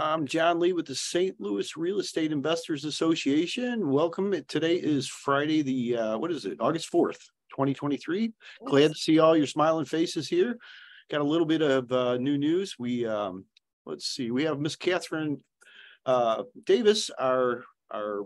I'm John Lee with the St. Louis Real Estate Investors Association. Welcome. Today is Friday, the uh, what is it? August 4th, 2023. Glad to see all your smiling faces here. Got a little bit of uh, new news. We um, let's see, we have Miss Katharyn uh, Davis, our our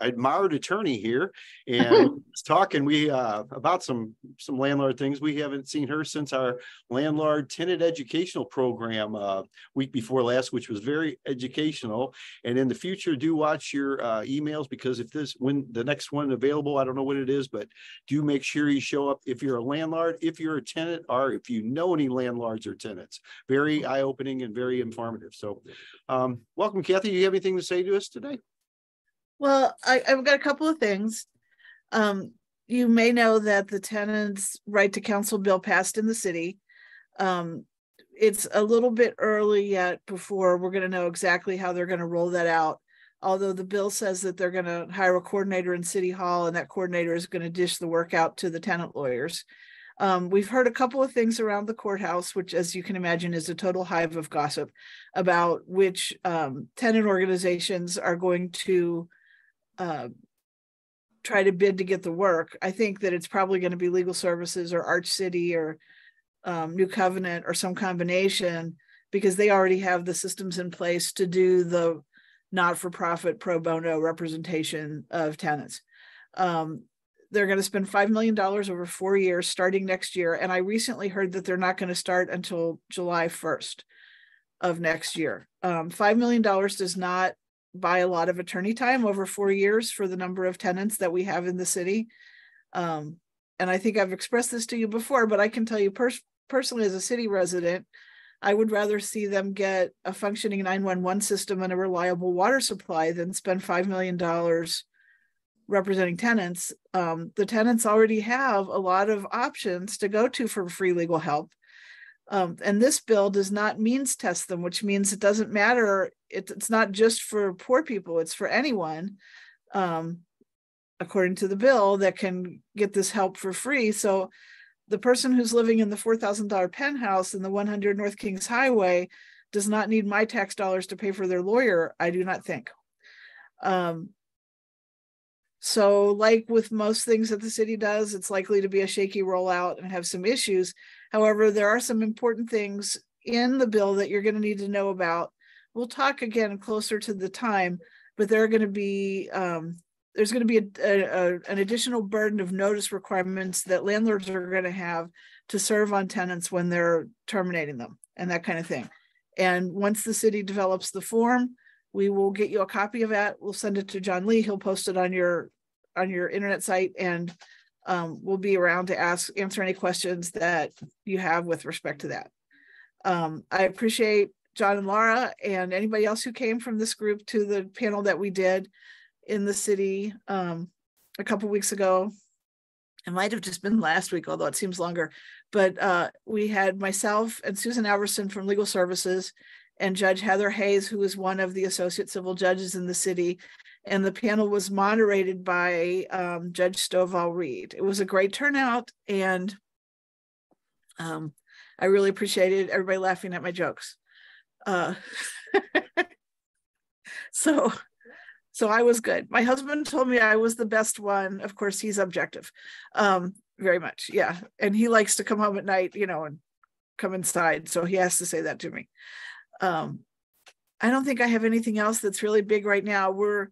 admired attorney here and talking we uh, about some some landlord things. We haven't seen her since our landlord tenant educational program uh, week before last which was very educational. And in the future do watch your uh, emails because if this when the next one available i don't know what it is but do make sure you show up if you're a landlord if you're a tenant or if you know any landlords or tenants. Very eye-opening and very informative. So um, welcome kathy. Do you have anything to say to us today well, I, have got a couple of things. Um, you may know that the tenants' right to counsel bill passed in the city. Um, it's a little bit early yet before we're going to know exactly how they're going to roll that out. Although the bill says that they're going to hire a coordinator in City Hall and that coordinator is going to dish the work out to the tenant lawyers. Um, we've heard a couple of things around the courthouse, which, as you can imagine, is a total hive of gossip about which um, tenant organizations are going to uh, try to bid to get the work. I think that it's probably going to be legal services or Arch City or um, New Covenant or some combination because they already have the systems in place to do the not-for-profit pro bono representation of tenants. Um, they're going to spend $5 million over four years starting next year. And I recently heard that they're not going to start until July 1st of next year. Um, $5 million does not buy a lot of attorney time over four years for the number of tenants that we have in the city. Um, and I think I've expressed this to you before, but I can tell you pers- personally as a city resident, I would rather see them get a functioning 911 system and a reliable water supply than spend $5 million representing tenants. Um, the tenants already have a lot of options to go to for free legal help. Um, and this bill does not means test them, which means it doesn't matter. It, it's not just for poor people, it's for anyone, um, according to the bill, that can get this help for free. So the person who's living in the $4,000 penthouse in the 100 North Kingshighway does not need my tax dollars to pay for their lawyer, I do not think. Um, so, like with most things that the city does, it's likely to be a shaky rollout and have some issues. However, there are some important things in the bill that you're going to need to know about. We'll talk again closer to the time, but there are going to be um, there's going to be a, a, a, an additional burden of notice requirements that landlords are going to have to serve on tenants when they're terminating them and that kind of thing. And once the city develops the form, we will get you a copy of that. We'll send it to John Lee. He'll post it on your on your internet site and um, we'll be around to ask answer any questions that you have with respect to that. Um, I appreciate John and Laura and anybody else who came from this group to the panel that we did in the city um, a couple weeks ago. It might have just been last week, although it seems longer. But uh, we had myself and Susan Alverson from Legal Services and Judge Heather Hayes, who is one of the associate civil judges in the city, and the panel was moderated by um, Judge Stovall Reed. It was a great turnout, and um, I really appreciated everybody laughing at my jokes. Uh, so, so I was good. My husband told me I was the best one. Of course, he's objective, um, very much, yeah. And he likes to come home at night, you know, and come inside. So he has to say that to me. Um, I don't think I have anything else that's really big right now. We're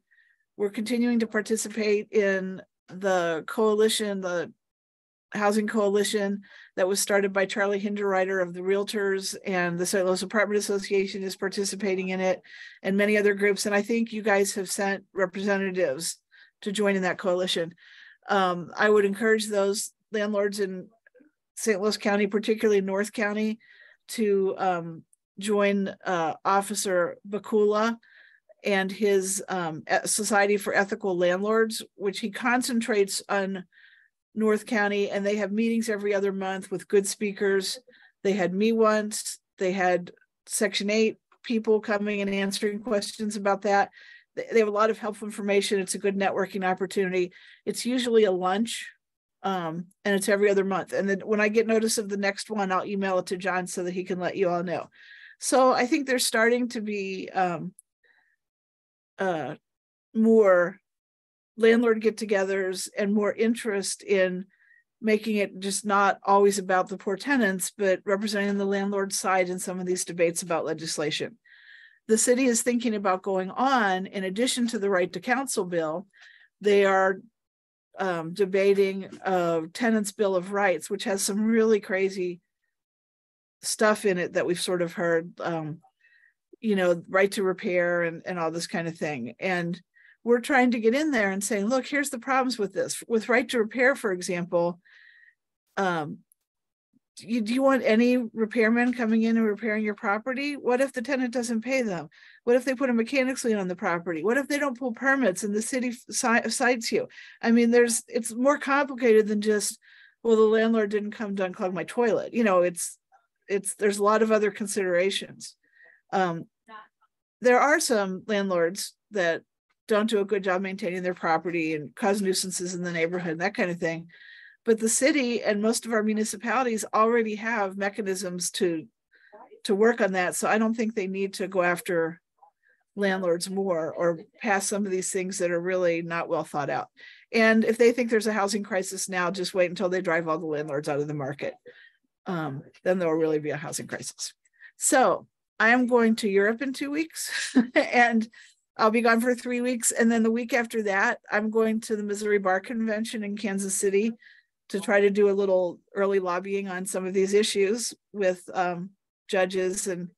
we're continuing to participate in the coalition, the housing coalition that was started by Charlie Hinderliter of the Realtors and the St. Louis Apartment Association is participating in it and many other groups. And I think you guys have sent representatives to join in that coalition. Um, I would encourage those landlords in St. Louis County, particularly North County, to um, join uh, Officer Bakula and his um, Society for Ethical Landlords, which he concentrates on North County, and they have meetings every other month with good speakers. They had me once. They had Section 8 people coming and answering questions about that. They have a lot of helpful information. It's a good networking opportunity. It's usually a lunch, um, and it's every other month. And then when I get notice of the next one, I'll email it to John so that he can let you all know. So I think there's starting to be um, uh, more landlord get-togethers and more interest in making it just not always about the poor tenants, but representing the landlord side in some of these debates about legislation. The city is thinking about going on, in addition to the right to counsel bill, they are um, debating a tenants bill of rights, which has some really crazy stuff in it that we've sort of heard, um, you know, right to repair and, and all this kind of thing. And we're trying to get in there and saying, look, here's the problems with this. With right to repair, for example, um, do you, do you want any repairmen coming in and repairing your property? What if the tenant doesn't pay them? What if they put a mechanics lien on the property? What if they don't pull permits and the city cites you? I mean, there's it's more complicated than just, well, the landlord didn't come to unclog my toilet. You know, it's it's there's a lot of other considerations. Um, there are some landlords that don't do a good job maintaining their property and cause nuisances in the neighborhood, that kind of thing. But the city and most of our municipalities already have mechanisms to to work on that. So I don't think they need to go after landlords more or pass some of these things that are really not well thought out. And if they think there's a housing crisis now, just wait until they drive all the landlords out of the market. Um, then there will really be a housing crisis. So I am going to Europe in two weeks and I'll be gone for three weeks. And then the week after that, I'm going to the Missouri Bar Convention in Kansas City to try to do a little early lobbying on some of these issues with um, judges and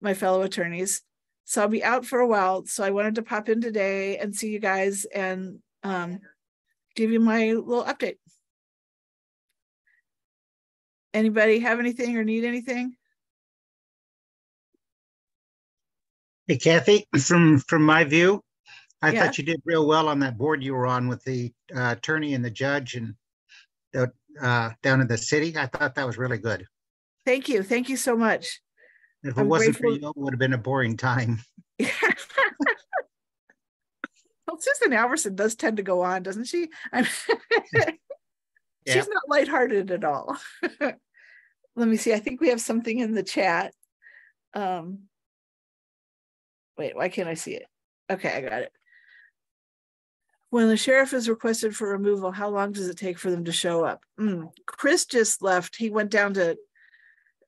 my fellow attorneys. So I'll be out for a while. So I wanted to pop in today and see you guys and um, give you my little update. Anybody have anything or need anything? Hey Kathy, from from my view, I Yeah. thought you did real well on that board you were on with the uh, attorney and the judge and the, uh, down in the city. I thought that was really good. Thank you. Thank you so much. If it I'm wasn't for you, it would have been a boring time. well, Susan Alverson does tend to go on, doesn't she? Yeah. She's not lighthearted at all. Let me see. I think we have something in the chat. Um, wait, why can't I see it? Okay, I got it. When the sheriff is requested for removal, how long does it take for them to show up? Mm, Chris just left. He went down to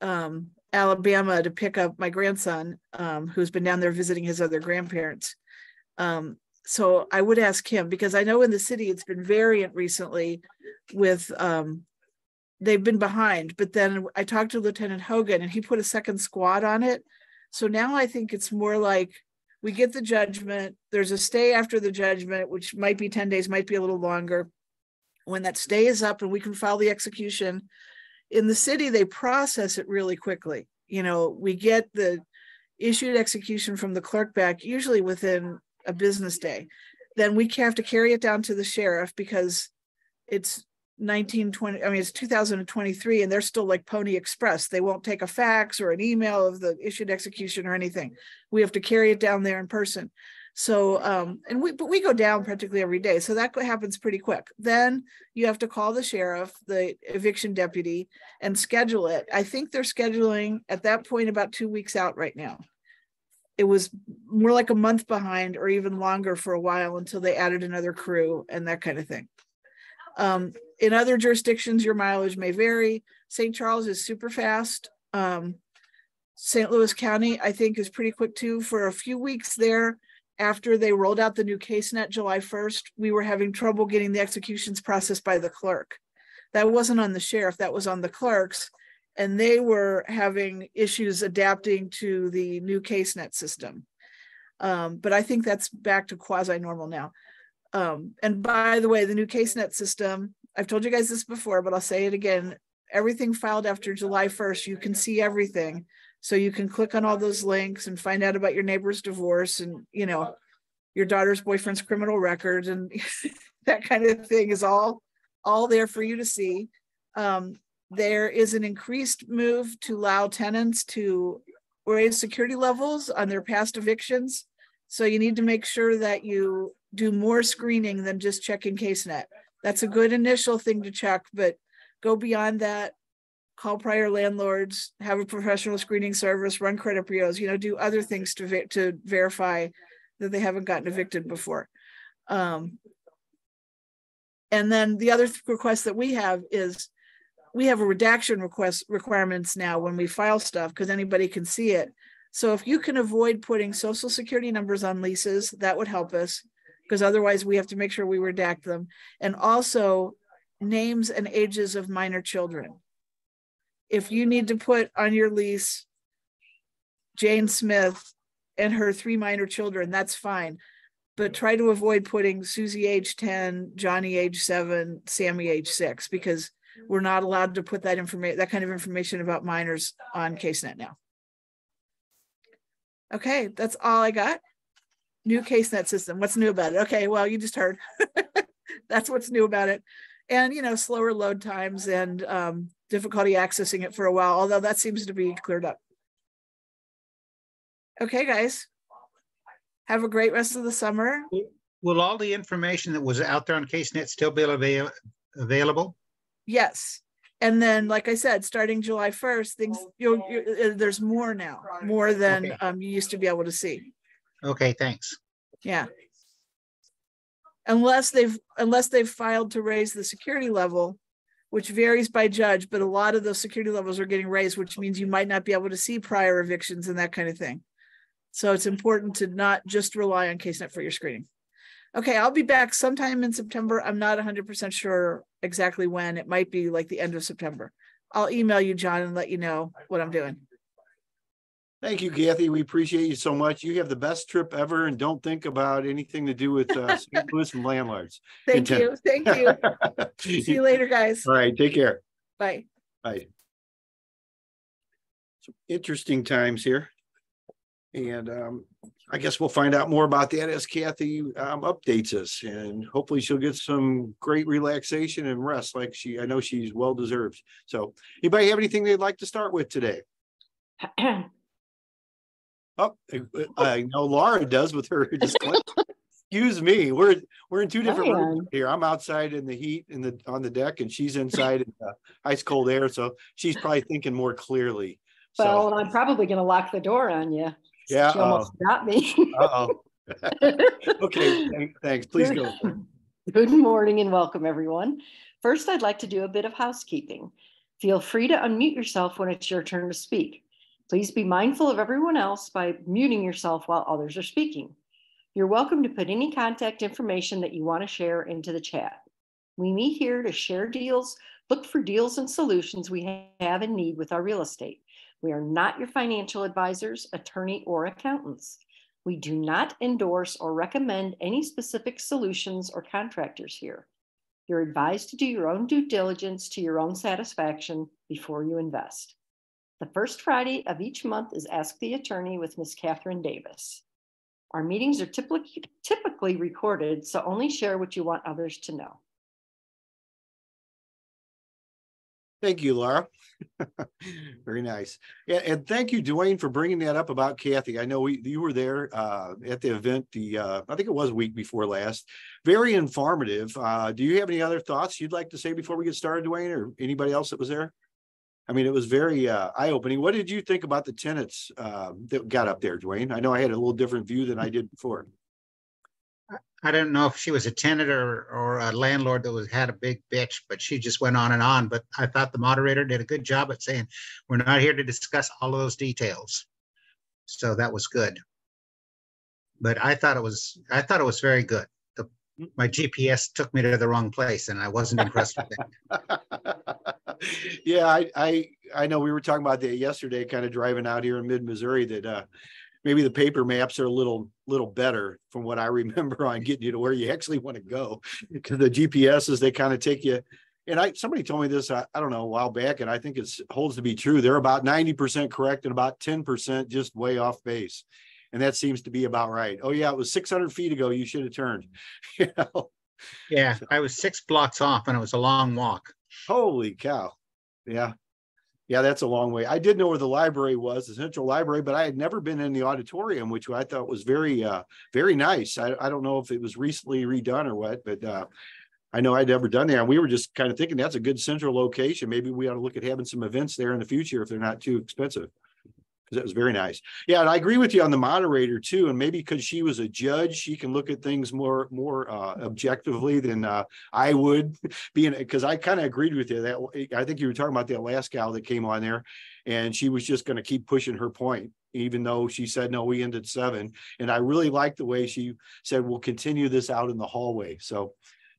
um, Alabama to pick up my grandson, um, who's been down there visiting his other grandparents. Um, so I would ask him because I know in the city it's been variant recently with um they've been behind, but then I talked to Lieutenant Hogan and he put a second squad on it. So now I think it's more like we get the judgment, there's a stay after the judgment, which might be 10 days, might be a little longer. When that stay is up and we can file the execution, in the city, they process it really quickly. You know, we get the issued execution from the clerk back usually within a business day. Then we have to carry it down to the sheriff because it's 1920, I mean, it's 2023 and they're still like Pony Express. They won't take a fax or an email of the issued execution or anything. We have to carry it down there in person. So, um, and we, but we go down practically every day. So that happens pretty quick. Then you have to call the sheriff, the eviction deputy, and schedule it. I think they're scheduling at that point about two weeks out right now. It was more like a month behind or even longer for a while until they added another crew and that kind of thing. Um, in other jurisdictions, your mileage may vary. St. Charles is super fast. Um, St. Louis County, I think, is pretty quick too. For a few weeks there, after they rolled out the new CaseNet July 1st, we were having trouble getting the executions processed by the clerk. That wasn't on the sheriff, that was on the clerks. And they were having issues adapting to the new CaseNet system. Um, but I think that's back to quasi normal now. Um, and by the way, the new CaseNet system, I've told you guys this before, but I'll say it again. Everything filed after July 1st, you can see everything. So you can click on all those links and find out about your neighbor's divorce and, you know, your daughter's boyfriend's criminal record and that kind of thing is all, all there for you to see. Um, there is an increased move to allow tenants to raise security levels on their past evictions. So you need to make sure that you do more screening than just checking CaseNet. That's a good initial thing to check, but go beyond that. call prior landlords, have a professional screening service, run credit bureaus, you know, do other things to ve- to verify that they haven't gotten evicted before. Um, and then the other th- request that we have is we have a redaction request requirements now when we file stuff because anybody can see it. So if you can avoid putting social security numbers on leases, that would help us because otherwise we have to make sure we redact them. And also names and ages of minor children. If you need to put on your lease Jane Smith and her three minor children, that's fine. But try to avoid putting Susie age 10, Johnny age seven, Sammy age six, because we're not allowed to put that information, that kind of information about minors on CaseNet now. Okay, that's all I got. New CaseNet system. What's new about it? Okay, well, you just heard. that's what's new about it. And you know, slower load times and um, difficulty accessing it for a while, although that seems to be cleared up. Okay, guys. Have a great rest of the summer. Will all the information that was out there on CaseNet still be avail- available? Yes. And then, like I said, starting July first, things, you'll, you, uh, there's more now, more than Okay. um, you used to be able to see. Okay, thanks. Yeah. Unless they've, unless they've filed to raise the security level, which varies by judge, but a lot of those security levels are getting raised, which means you might not be able to see prior evictions and that kind of thing. So it's important to not just rely on CaseNet for your screening. Okay, I'll be back sometime in September. I'm not hundred percent sure exactly when. It might be like the end of September. I'll email you, John, and let you know what I'm doing. Thank you, Kathy. We appreciate you so much. You have the best trip ever and don't think about anything to do with uh, St. Louis and landlords. Thank Intent. you, thank you. See you later, guys. All right, take care. Bye. Bye. Some Interesting times here. And um, I guess we'll find out more about that as Kathy um updates us and hopefully she'll get some great relaxation and rest like she, I know she's well deserved. So anybody have anything they'd like to start with today? Oh, uh, I know Laura does with her. disclaimer. Excuse me, we're, we're in two different rooms here. I'm outside in the heat in the, on the deck and she's inside in the ice cold air. So she's probably thinking more clearly. Well, So, I'm probably gonna lock the door on you. yeah. She almost got me. Uh-oh. Okay, thank- thanks. Please go. Good morning and welcome, everyone. First, I'd like to do a bit of housekeeping. Feel free to unmute yourself when it's your turn to speak. Please be mindful of everyone else by muting yourself while others are speaking. You're welcome to put any contact information that you want to share into the chat. We meet here to share deals, look for deals and solutions we have and need with our real estate. We are not your financial advisors, attorney, or accountants. We do not endorse or recommend any specific solutions or contractors here. You're advised to do your own due diligence to your own satisfaction before you invest. The first Friday of each month is Ask the Attorney with Ms. Katharyn Davis. Our meetings are typically, recorded, so only share what you want others to know. Thank you, Laura. Very nice. Yeah, and thank you, Dwayne, for bringing that up about Kathy. I know we, you were there uh, at the event, the, uh, I think it was week before last. Very informative. Uh, do you have any other thoughts you'd like to say before we get started, Dwayne, or anybody else that was there? I mean, it was very uh, eye-opening. What did you think about the tenants uh, that got up there, Dwayne? I know I had a little different view than I did before. I don't know if she was a tenant or, or a landlord that was, had a big bitch, but she just went on and on. But I thought the moderator did a good job at saying, we're not here to discuss all of those details. So that was good. But I thought it was, I thought it was very good. The, my GPS took me to the wrong place and I wasn't impressed with that. yeah, I, I I know we were talking about that yesterday, kind of driving out here in mid Missouri. That uh, maybe the paper maps are a little little better from what I remember on getting you to where you actually want to go, because the GPSs they kind of take you. And I somebody told me this I, I don't know a while back, and I think it holds to be true. They're about ninety percent correct and about ten percent just way off base, and that seems to be about right. Oh yeah, it was six hundred feet ago. You should have turned. you know? Yeah, I was six blocks off and it was a long walk. Holy cow. Yeah. Yeah, that's a long way. I did know where the library was, the central library, but I had never been in the auditorium, which I thought was very, uh, very nice. I, I don't know if it was recently redone or what, but, uh, I know I'd never done that. And we were just kind of thinking that's a good central location. Maybe we ought to look at having some events there in the future if they're not too expensive. It was very nice. Yeah, and I agree with you on the moderator too. And maybe because she was a judge, she can look at things more more uh, objectively than uh, I would. Being because I kind of agreed with you that I think you were talking about that last gal that came on there, and she was just going to keep pushing her point even though she said no we ended seven and i really liked the way she said we'll continue this out in the hallway so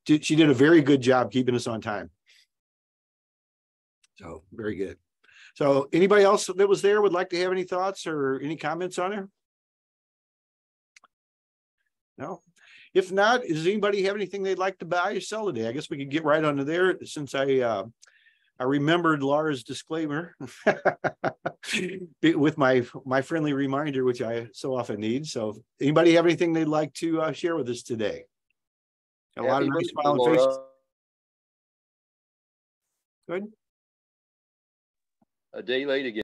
she did a very good job keeping us on time. So very good. So anybody else that was there would like to have any thoughts or any comments on it? No. If not, does anybody have anything they'd like to buy or sell today? I guess we could get right onto there since I uh, I remembered Laura's disclaimer with my my friendly reminder, which I so often need. So anybody have anything they'd like to uh, share with us today? A lot of nice smiling faces. Good. A day late again.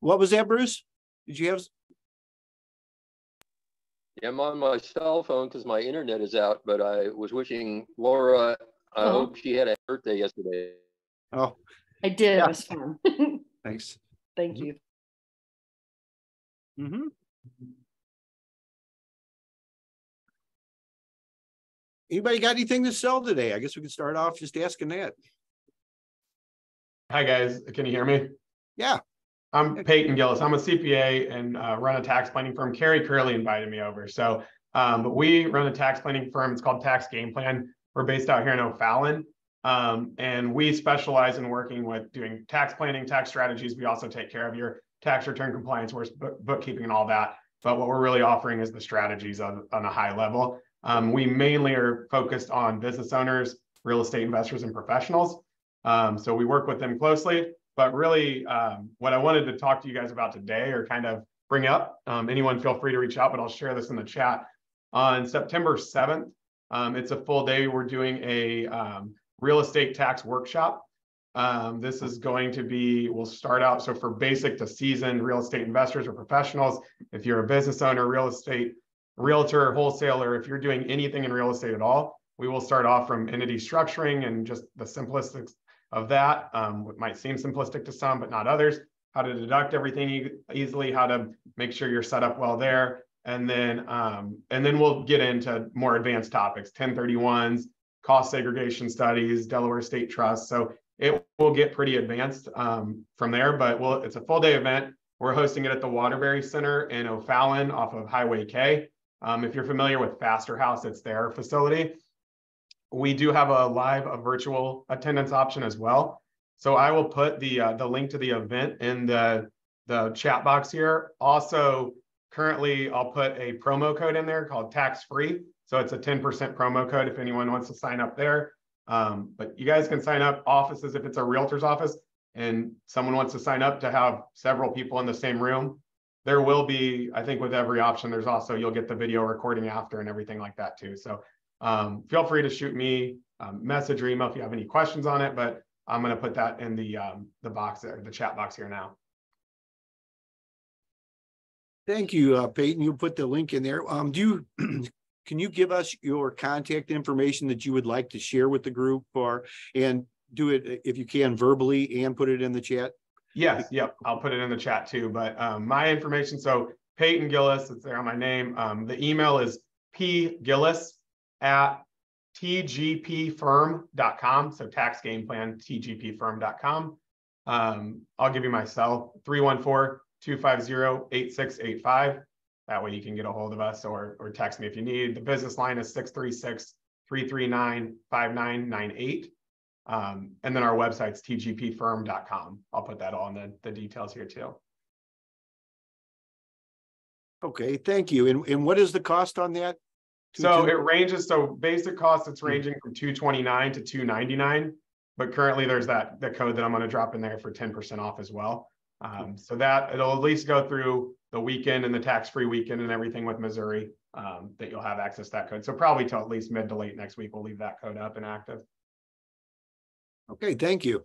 What was that, Bruce? Did you have? Yeah, I'm on my cell phone because my internet is out, but I was wishing Laura, I oh. hope she had a birthday yesterday. Oh. I did. Yeah. It was fun. Thanks. Thank mm-hmm. you. Mm-hmm. Anybody got anything to sell today? I guess we can start off just asking that. Hi guys, can you hear me? Yeah. I'm Peyton Gillis. I'm a CPA and uh, run a tax planning firm. Carrie Curley invited me over. So, um, but we run a tax planning firm. It's called Tax Game Plan. We're based out here in O'Fallon. Um, and we specialize in working with doing tax planning, tax strategies. We also take care of your tax return compliance, bookkeeping, and all that. But what we're really offering is the strategies on, on a high level. Um, we mainly are focused on business owners, real estate investors, and professionals. Um, so we work with them closely. But really, um, what I wanted to talk to you guys about today, or kind of bring up, um, anyone feel free to reach out, but I'll share this in the chat. On September 7th, um, it's a full day. We're doing a um, real estate tax workshop. this is going to be, we'll start out. So for basic to seasoned real estate investors or professionals, if you're a business owner, real estate realtor, wholesaler, if you're doing anything in real estate at all, we will start off from entity structuring and just the simplistics of that. Um, what might seem simplistic to some, but not others. How to deduct everything e easily, how to make sure you're set up well there, and then um, and then we'll get into more advanced topics: 1031s, cost segregation studies, Delaware Statutory Trust. So it will get pretty advanced um, from there. But we'll, it's a full day event. We're hosting it at the Waterbury Center in O'Fallon off of Highway K. Um, if you're familiar with Faster House, it's their facility. We do have a live, a virtual attendance option as well. So I will put the uh, the link to the event in the the chat box here. Also, currently, I'll put a promo code in there called tax free. So it's a 10% promo code if anyone wants to sign up there. Um, but you guys can sign up offices if it's a realtor's office and someone wants to sign up to have several people in the same room there will be, I think with every option, there's also, you'll get the video recording after and everything like that too. So um, feel free to shoot me um, message or email if you have any questions on it, but I'm going to put that in the, um, the box there, the chat box here now. Thank you, uh, Peyton. You put the link in there. Um, do you, can you give us your contact information that you would like to share with the group or, and do it if you can verbally and put it in the chat? Yes, yep. I'll put it in the chat too. But um, my information, so Peyton Gillis, it's there on my name. Um, the email is pgillis at tgpfirm.com. So tax game plan, tgpfirm.com. Um, I'll give you my cell 314 250 8685. That way you can get a hold of us or, or text me if you need. The business line is 636 339 5998. Um, and then our website's tgpfirm.com. I'll put that all in the, the details here too. Okay, thank you. And, and what is the cost on that? So it ranges. So basic cost, it's hmm. ranging from 229 to 299. But currently there's that the code that I'm going to drop in there for 10% off as well. Um, so that it'll at least go through the weekend and the tax-free weekend and everything with Missouri um, that you'll have access to that code. So probably till at least mid to late next week, we'll leave that code up and active. Okay, thank you.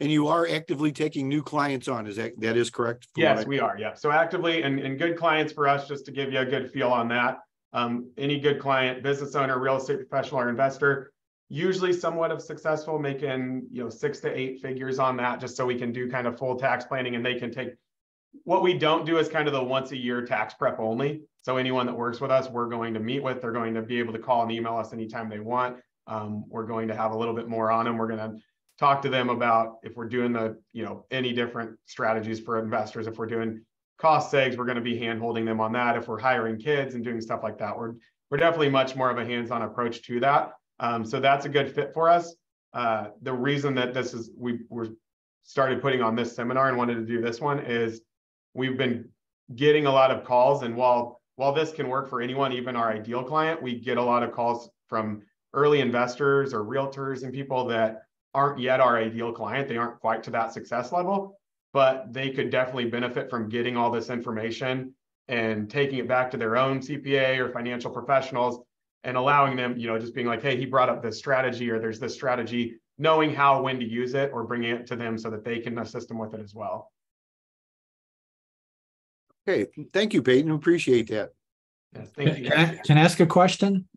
And you are actively taking new clients on, is that, that is correct? Yes, I- we are. Yeah. So actively and, and good clients for us, just to give you a good feel on that. Um, any good client, business owner, real estate professional or investor, usually somewhat of successful, making, you know, six to eight figures on that, just so we can do kind of full tax planning and they can take. What we don't do is kind of the once a year tax prep only. So anyone that works with us, we're going to meet with, they're going to be able to call and email us anytime they want. Um, we're going to have a little bit more on them. We're gonna talk to them about if we're doing the, you know, any different strategies for investors, if we're doing cost segs, we're going to be hand holding them on that. If we're hiring kids and doing stuff like that, we're, we're definitely much more of a hands-on approach to that. Um, so that's a good fit for us. Uh, the reason that this is, we were started putting on this seminar and wanted to do this one is we've been getting a lot of calls and while, while this can work for anyone, even our ideal client, we get a lot of calls from early investors or realtors and people that aren't yet our ideal client. They aren't quite to that success level, but they could definitely benefit from getting all this information and taking it back to their own CPA or financial professionals and allowing them, you know, just being like, hey, he brought up this strategy or there's this strategy, knowing how, when to use it or bringing it to them so that they can assist them with it as well. Okay, thank you, Peyton. Appreciate that. Yes, thank Can. I, can I ask a question?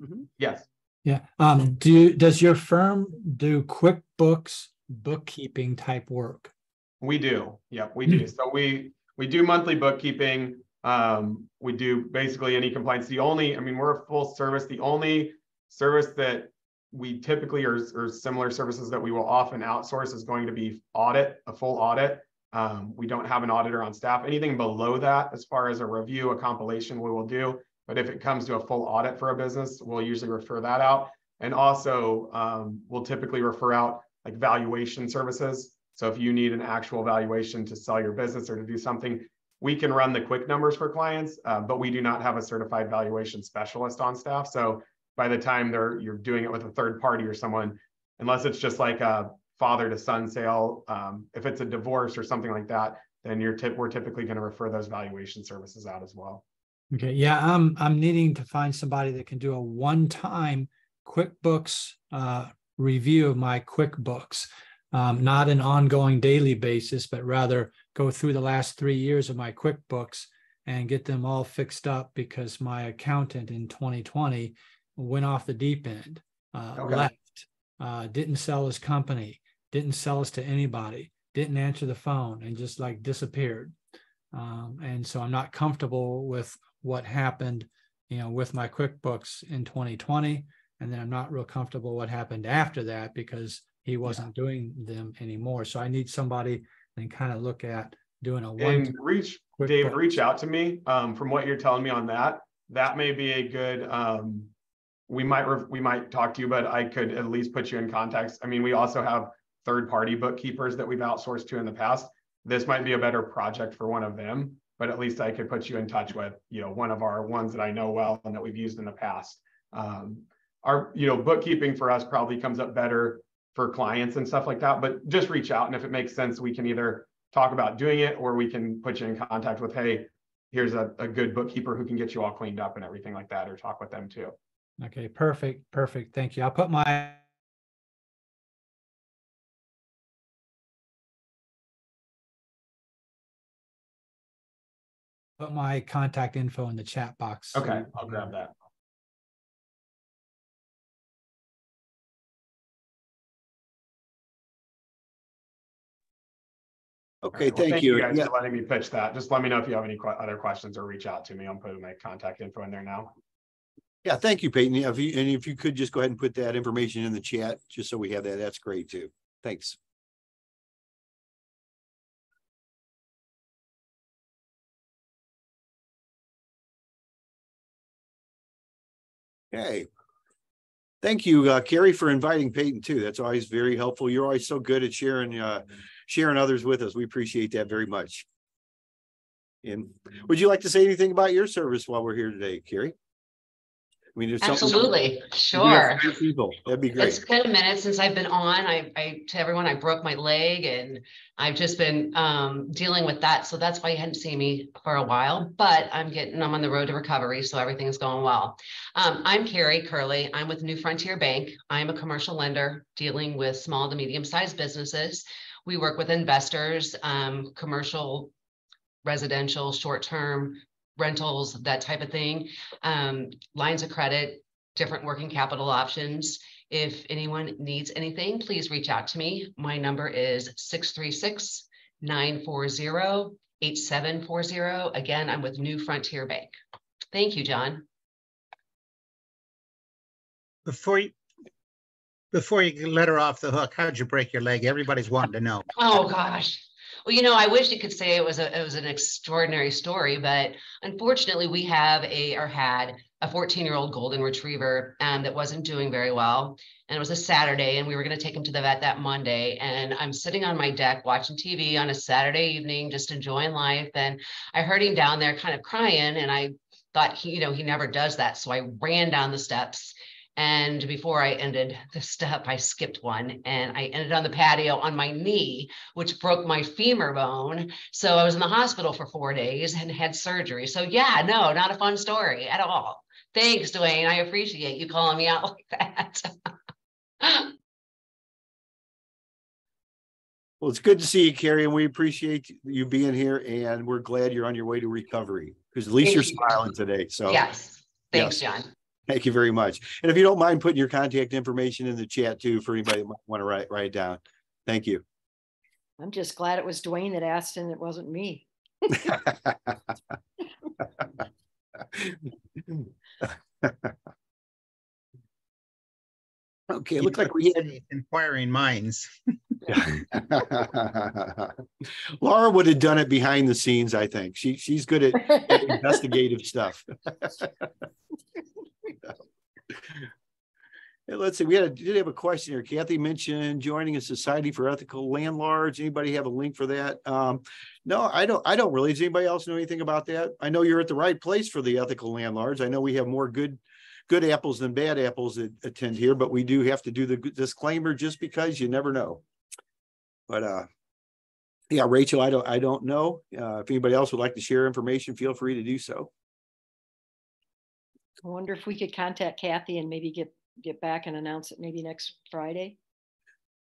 Mm-hmm. Yes, Yeah, um, do, does your firm do QuickBooks bookkeeping type work? we do. Yeah, we do. So we, we do monthly bookkeeping. Um, we do basically any compliance. The only, I mean, we're a full service. The only service that we typically are, or similar services that we will often outsource is going to be audit, a full audit. Um, we don't have an auditor on staff. Anything below that, as far as a review, a compilation, we will do. But if it comes to a full audit for a business, we'll usually refer that out. And also, um, we'll typically refer out like valuation services. So if you need an actual valuation to sell your business or to do something, we can run the quick numbers for clients, uh, but we do not have a certified valuation specialist on staff. So by the time they're you're doing it with a third party or someone, unless it's just like a father to son sale, um, if it's a divorce or something like that, then you're tip, we're typically going to refer those valuation services out as well. Okay, yeah, I'm, I'm needing to find somebody that can do a one-time QuickBooks uh, review of my QuickBooks. Um, not an ongoing daily basis, but rather go through the last three years of my QuickBooks and get them all fixed up because my accountant in 2020 went off the deep end, uh, Okay. left, uh, didn't sell his company, didn't sell us to anybody, didn't answer the phone, and just like disappeared. Um, and so I'm not comfortable with what happened, you know, with my QuickBooks in 2020. And then I'm not real comfortable what happened after that because he wasn't doing them anymore. So I need somebody and kind of look at doing a one. And reach, Dave, book. reach out to me. Um, from what you're telling me on that, that may be a good, um, we might, re- we might talk to you, but I could at least put you in context. I mean, we also have third-party bookkeepers that we've outsourced to in the past. This might be a better project for one of them, but at least I could put you in touch with, you know, one of our ones that I know well and that we've used in the past. Um, our, you know, bookkeeping for us probably comes up better for clients and stuff like that, but just reach out. And if it makes sense, we can either talk about doing it or we can put you in contact with, hey, here's a, a good bookkeeper who can get you all cleaned up and everything like that, or talk with them too. Okay, perfect, perfect. Thank you. I'll put my put my contact info in the chat box. Okay, I'll grab that. Okay, All right, well, thank you. guys Yeah, for letting me pitch that. Just let me know if you have any que- other questions or reach out to me. I'm putting my contact info in there now. yeah, thank you, Peyton. If you, and if you could just go ahead and put that information in the chat, just so we have that, that's great too. Thanks. Okay. Thank you, uh, Carrie, for inviting Peyton too. That's always very helpful. You're always so good at sharing, uh, sharing others with us. We appreciate that very much. And would you like to say anything about your service while we're here today, Carrie? I mean, there's. Absolutely, sure. People, that'd be It's great. been a minute since I've been on. I, I, to everyone, I broke my leg and I've just been, um, dealing with that. So that's why you hadn't seen me for a while, but I'm getting, I'm on the road to recovery, so everything is going well. Um, I'm Carrie Curley. I'm with New Frontier Bank. I'm a commercial lender dealing with small to medium-sized businesses. We work with investors, um, commercial, residential, short-term rentals, that type of thing. Um, lines of credit, different working capital options. If anyone needs anything, please reach out to me. My number is 636 940 8740. Again, I'm with New Frontier Bank. Thank you, John. Before you, before you let her off the hook, how'd you break your leg? Everybody's wanting to know. Oh, gosh. Well, you know, I wish you could say it was a, it was an extraordinary story, but unfortunately we have a, or had a 14 year old golden retriever um, that wasn't doing very well. And it was a Saturday and we were going to take him to the vet that Monday. And I'm sitting on my deck watching TV on a Saturday evening, just enjoying life. And I heard him down there kind of crying. And I thought he, you know, he never does that. So I ran down the steps and before I ended the step, I skipped one and I ended on the patio on my knee, which broke my femur bone. So I was in the hospital for four days and had surgery. So, yeah, no, not a fun story at all. Thanks, Dwayne. I appreciate you calling me out like that. Well, it's good to see you, Carrie, and we appreciate you being here and we're glad you're on your way to recovery because at least Thank you're you. smiling today. So yes. Thanks, John. Thank you very much. And if you don't mind putting your contact information in the chat too, for anybody that might want to write, write down. Thank you. I'm just glad it was Dwayne that asked and it wasn't me. Okay, it looks like we had Inquiring minds. Laura would have done it behind the scenes, I think. She, she's good at investigative stuff. Let's see, we had, a did have a question here. Kathy mentioned joining a society for ethical landlords. Anybody have a link for that? Um, no, I don't, I don't really. Does anybody else know anything about that? I know you're at the right place for the ethical landlords. I know we have more good, good apples than bad apples that attend here, but we do have to do the disclaimer just because you never know. But, uh, yeah, Rachel, I don't, I don't know. Uh, if anybody else would like to share information, feel free to do so. I wonder if we could contact Kathy and maybe get, get back and announce it maybe next Friday.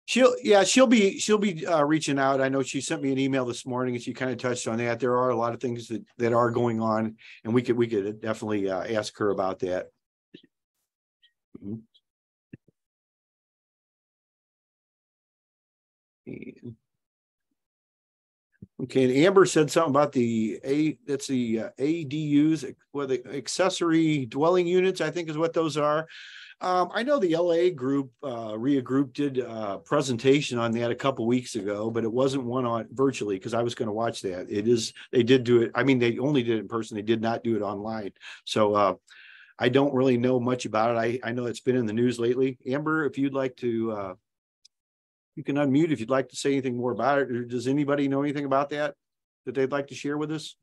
She'll, yeah, she'll be, she'll be uh, reaching out. I know she sent me an email this morning and she kind of touched on that. There are a lot of things that, that are going on and we could, we could definitely uh, ask her about that. Mhm. And- Okay, and Amber said something about the A, that's the uh, ADUs, well, the accessory dwelling units, I think is what those are. Um, I know the LA group, uh, RIA group did a presentation on that a couple weeks ago, but it wasn't one on virtually because I was going to watch that. It is, they did do it. I mean, they only did it in person. They did not do it online. So, uh, I don't really know much about it. I, I know it's been in the news lately. Amber, if you'd like to, uh, you can unmute if you'd like to say anything more about it. Or does anybody know anything about that that they'd like to share with us?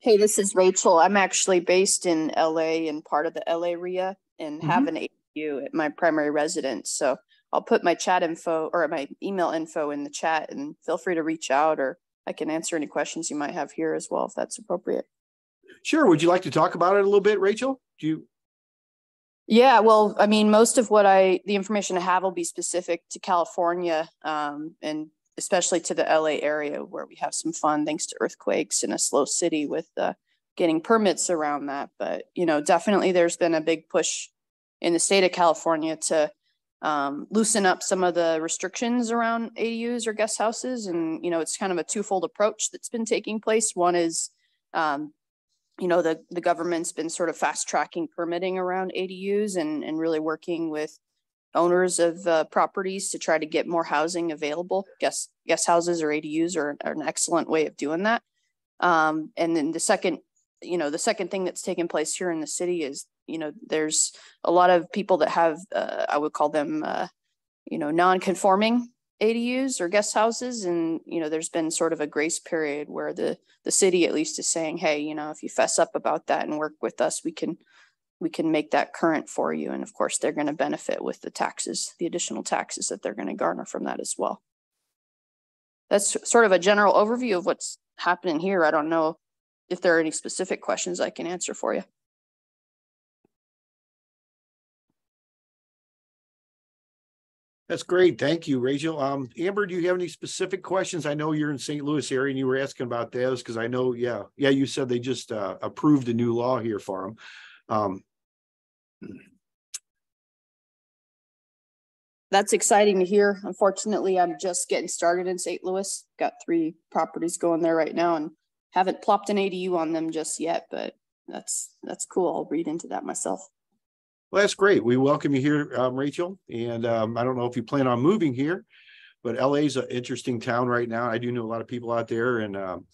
Hey, this is Rachel. I'm actually based in LA and part of the LA RIA and Mhm. have an ADU at my primary residence. So I'll put my chat info or my email info in the chat and feel free to reach out or I can answer any questions you might have here as well if that's appropriate. Sure. Would you like to talk about it a little bit, Rachel? Do you? Yeah, well, I mean, most of what I, the information I have will be specific to California um, and especially to the LA area where we have some fun thanks to earthquakes in a slow city with uh, getting permits around that. But, you know, definitely there's been a big push in the state of California to um, loosen up some of the restrictions around ADUs or guest houses. And, you know, it's kind of a twofold approach that's been taking place. One is um, you know, the, the government's been sort of fast tracking permitting around ADUs and, and really working with owners of uh, properties to try to get more housing available. Guest, guest houses or ADUs are, are an excellent way of doing that. Um, and then the second, you know, the second thing that's taken place here in the city is, you know, there's a lot of people that have, uh, I would call them, uh, you know, non-conforming ADUs or guest houses. And, you know, there's been sort of a grace period where the, the city at least is saying, hey, you know, if you fess up about that and work with us, we can we can make that current for you. And of course, they're going to benefit with the taxes, the additional taxes that they're going to garner from that as well. That's sort of a general overview of what's happening here. I don't know if there are any specific questions I can answer for you. That's great. Thank you, Rachel. Um, Amber, do you have any specific questions? I know you're in St. Louis area and you were asking about those because I know, yeah, yeah, you said they just uh, approved a new law here for them. Um, That's exciting to hear. Unfortunately, I'm just getting started in St. Louis. Got three properties going there right now and haven't plopped an ADU on them just yet, but that's that's cool. I'll read into that myself. Well, that's great. We welcome you here, um, Rachel. And um, I don't know if you plan on moving here, but LA is an interesting town right now. I do know a lot of people out there, and um,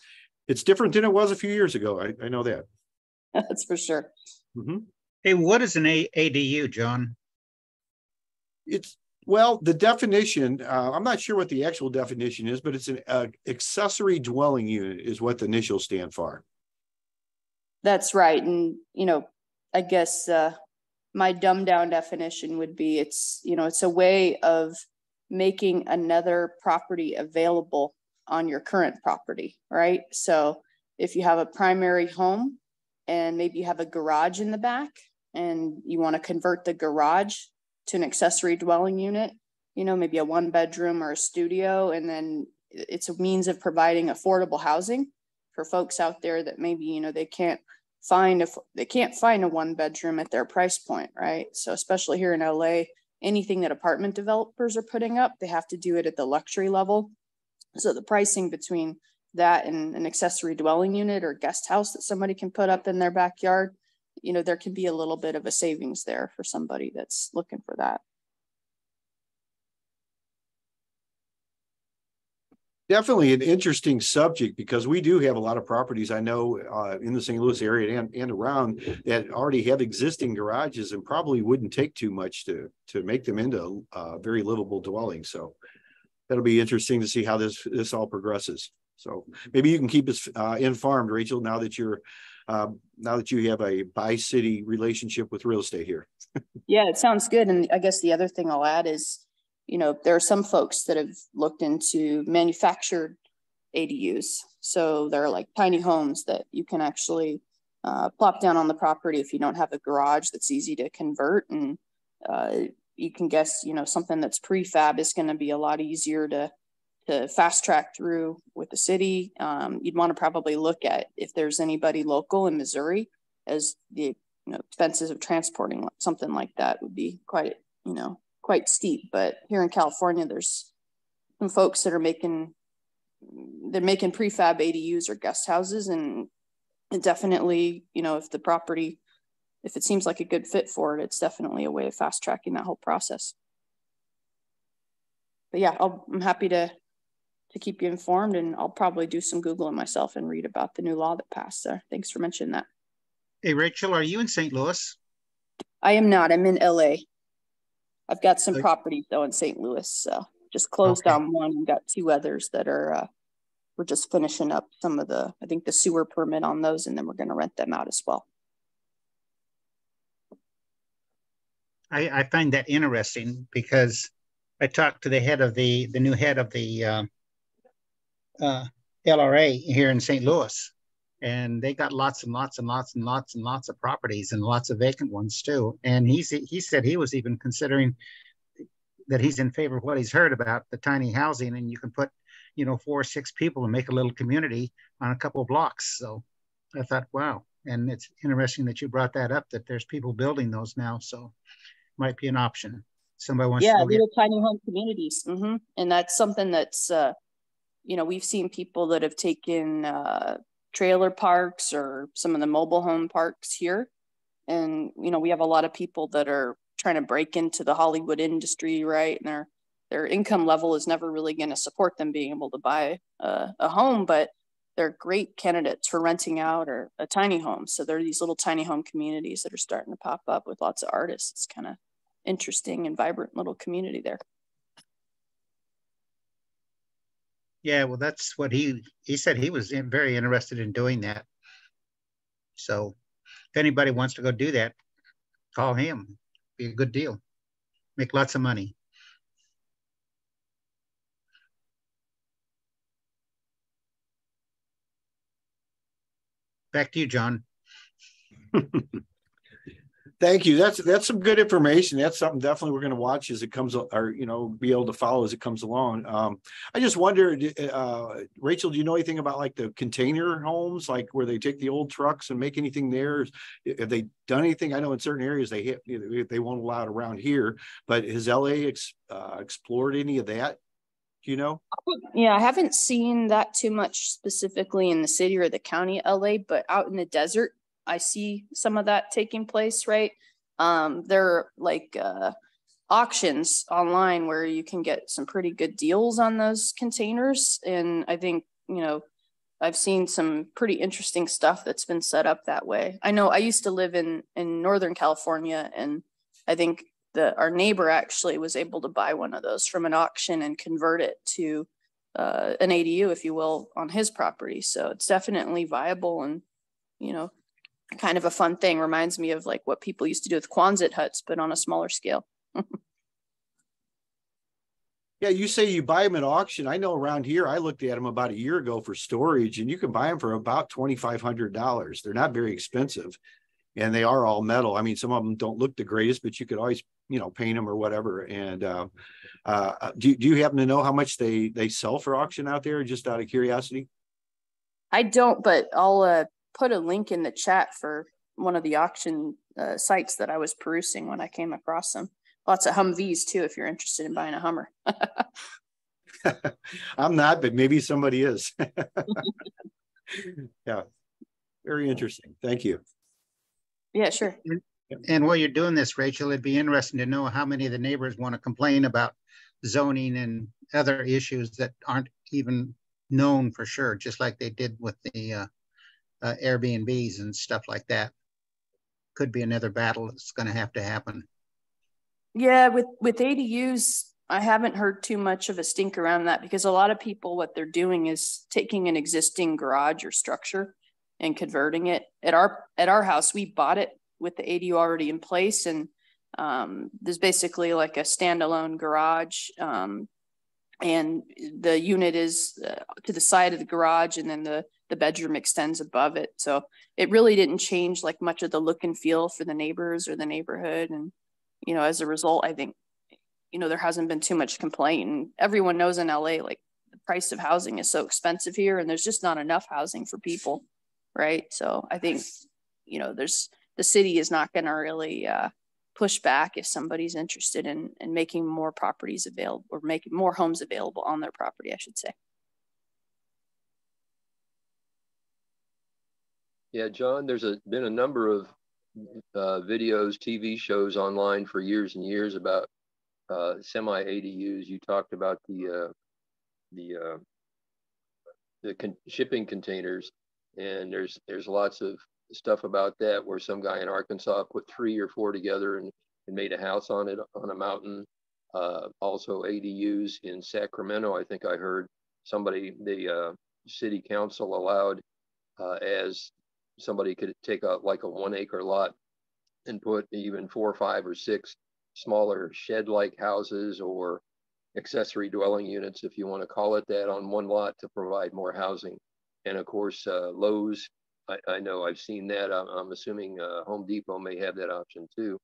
it's different than it was a few years ago. I, I know that. That's for sure. Mhm. Hey, what is an A- ADU, John? It's well, the definition. Uh, I'm not sure what the actual definition is, but it's an uh, accessory dwelling unit is what the initials stand for. That's right. And, you know, I guess uh, my dumbed down definition would be it's, you know, it's a way of making another property available on your current property, right? So if you have a primary home and maybe you have a garage in the back and you want to convert the garage to an accessory dwelling unit, you know, maybe a one bedroom or a studio, and then it's a means of providing affordable housing for folks out there that maybe, you know, they can't find if they can't find a one bedroom at their price point, right? So especially here in LA, anything that apartment developers are putting up, they have to do it at the luxury level. So the pricing between that and an accessory dwelling unit or guest house that somebody can put up in their backyard, you know, there can be a little bit of a savings there for somebody that's looking for that. Definitely an interesting subject because we do have a lot of properties I know uh, in the St. Louis area and, and around that already have existing garages and probably wouldn't take too much to to make them into uh, very livable dwellings. So that'll be interesting to see how this this all progresses. So maybe you can keep us uh, informed, Rachel, now that you're um, now that you have a bi city relationship with real estate here. yeah, it sounds good. And I guess the other thing I'll add is you know, there are some folks that have looked into manufactured ADUs. So there are like tiny homes that you can actually uh, plop down on the property if you don't have a garage that's easy to convert. And uh, you can guess, you know, something that's prefab is going to be a lot easier to to fast track through with the city. Um, you'd want to probably look at if there's anybody local in Missouri, as the you know expenses of transporting something like that would be quite you know quite steep. But here in California, there's some folks that are making they're making prefab ADUs or guest houses, and definitely, you know, if the property, if it seems like a good fit for it, it's definitely a way of fast tracking that whole process. But yeah, i am happy to to keep you informed, and I'll probably do some googling myself and read about the new law that passed there. Thanks for mentioning that. Hey, Rachel, are you in St. Louis? I am not. I'm in LA. I've got some properties though in St. Louis. So just closed okay. on one We've got two others that are uh, we're just finishing up some of the I think the sewer permit on those and then we're going to rent them out as well. I, I find that interesting because I talked to the head of the the new head of the uh, uh, LRA here in St. Louis, and they got lots and lots and lots and lots and lots of properties and lots of vacant ones too. And he he said he was even considering that he's in favor of what he's heard about the tiny housing, and you can put, you know, four or six people and make a little community on a couple of blocks. So I thought, wow. And it's interesting that you brought that up. That there's people building those now, so might be an option. Somebody wants yeah, to little tiny home communities, mm-hmm. and that's something that's. Uh, you know, we've seen people that have taken uh, trailer parks or some of the mobile home parks here. And, you know, we have a lot of people that are trying to break into the Hollywood industry, right? And their their income level is never really going to support them being able to buy a, a home, but they're great candidates for renting out or a tiny home. So there are these little tiny home communities that are starting to pop up with lots of artists. It's kind of interesting and vibrant little community there. Yeah, well, that's what he he said. He was in, very interested in doing that. So, if anybody wants to go do that, Call him. Be a good deal. Make lots of money. Back to you, John. Thank you. That's that's some good information. That's something definitely we're going to watch as it comes, or you know, be able to follow as it comes along. Um, I just wonder, uh, Rachel, do you know anything about like the container homes, like where they take the old trucks and make anything there? Have they done anything? I know in certain areas they hit, they won't allow it around here, but has LA ex, uh, explored any of that? Do you know? Yeah, I haven't seen that too much specifically in the city or the county LA, but out in the desert, I see some of that taking place, right? Um, there are like uh, auctions online where you can get some pretty good deals on those containers. And I think, you know, I've seen some pretty interesting stuff that's been set up that way. I know I used to live in in Northern California and I think that our neighbor actually was able to buy one of those from an auction and convert it to uh, an ADU, if you will, on his property. So it's definitely viable and, you know, kind of a fun thing. Reminds me of like what people used to do with Quonset huts, but on a smaller scale. yeah, you say you buy them at auction. I know around here, I looked at them about a year ago for storage, and you can buy them for about twenty five hundred dollars. They're not very expensive, and they are all metal. I mean, some of them don't look the greatest, but you could always you know paint them or whatever. And uh, uh, do do you happen to know how much they they sell for auction out there? Just out of curiosity. I don't, but I'll uh, put a link in the chat for one of the auction uh, sites that I was perusing when I came across them. Lots of Humvees too, if you're interested in buying a Hummer. I'm not, but maybe somebody is. yeah, very interesting. Thank you. Yeah, sure. And while you're doing this, Rachel, it'd be interesting to know how many of the neighbors want to complain about zoning and other issues that aren't even known for sure, just like they did with the uh, uh, Airbnbs and stuff like that. Could be another battle that's going to have to happen. Yeah, with with ADUs, I haven't heard too much of a stink around that because a lot of people, what they're doing is taking an existing garage or structure and converting it. At our at our house, we bought it with the ADU already in place, and um, there's basically like a standalone garage. Um, and the unit is uh, to the side of the garage, and then the the bedroom extends above it. So it really didn't change like much of the look and feel for the neighbors or the neighborhood. And, you know, as a result, I think, you know, there hasn't been too much complaint. And everyone knows in LA, like the price of housing is so expensive here and there's just not enough housing for people. Right. So I think, you know, there's the city is not going to really uh, push back if somebody's interested in, in making more properties available or making more homes available on their property, I should say. Yeah, John, there's a, been a number of uh, videos, TV shows online for years and years about uh, semi ADUs. You talked about the uh, the uh, the con shipping containers, and there's there's lots of stuff about that where some guy in Arkansas put three or four together and, and made a house on it on a mountain. Uh, also ADUs in Sacramento, I think I heard somebody the uh, city council allowed as somebody could take a like a one acre lot and put even four, or five, or six smaller shed-like houses or accessory dwelling units, if you want to call it that, on one lot to provide more housing. And of course, uh, Lowe's, I, I, know I've seen that. I'm, I'm assuming uh, Home Depot may have that option too.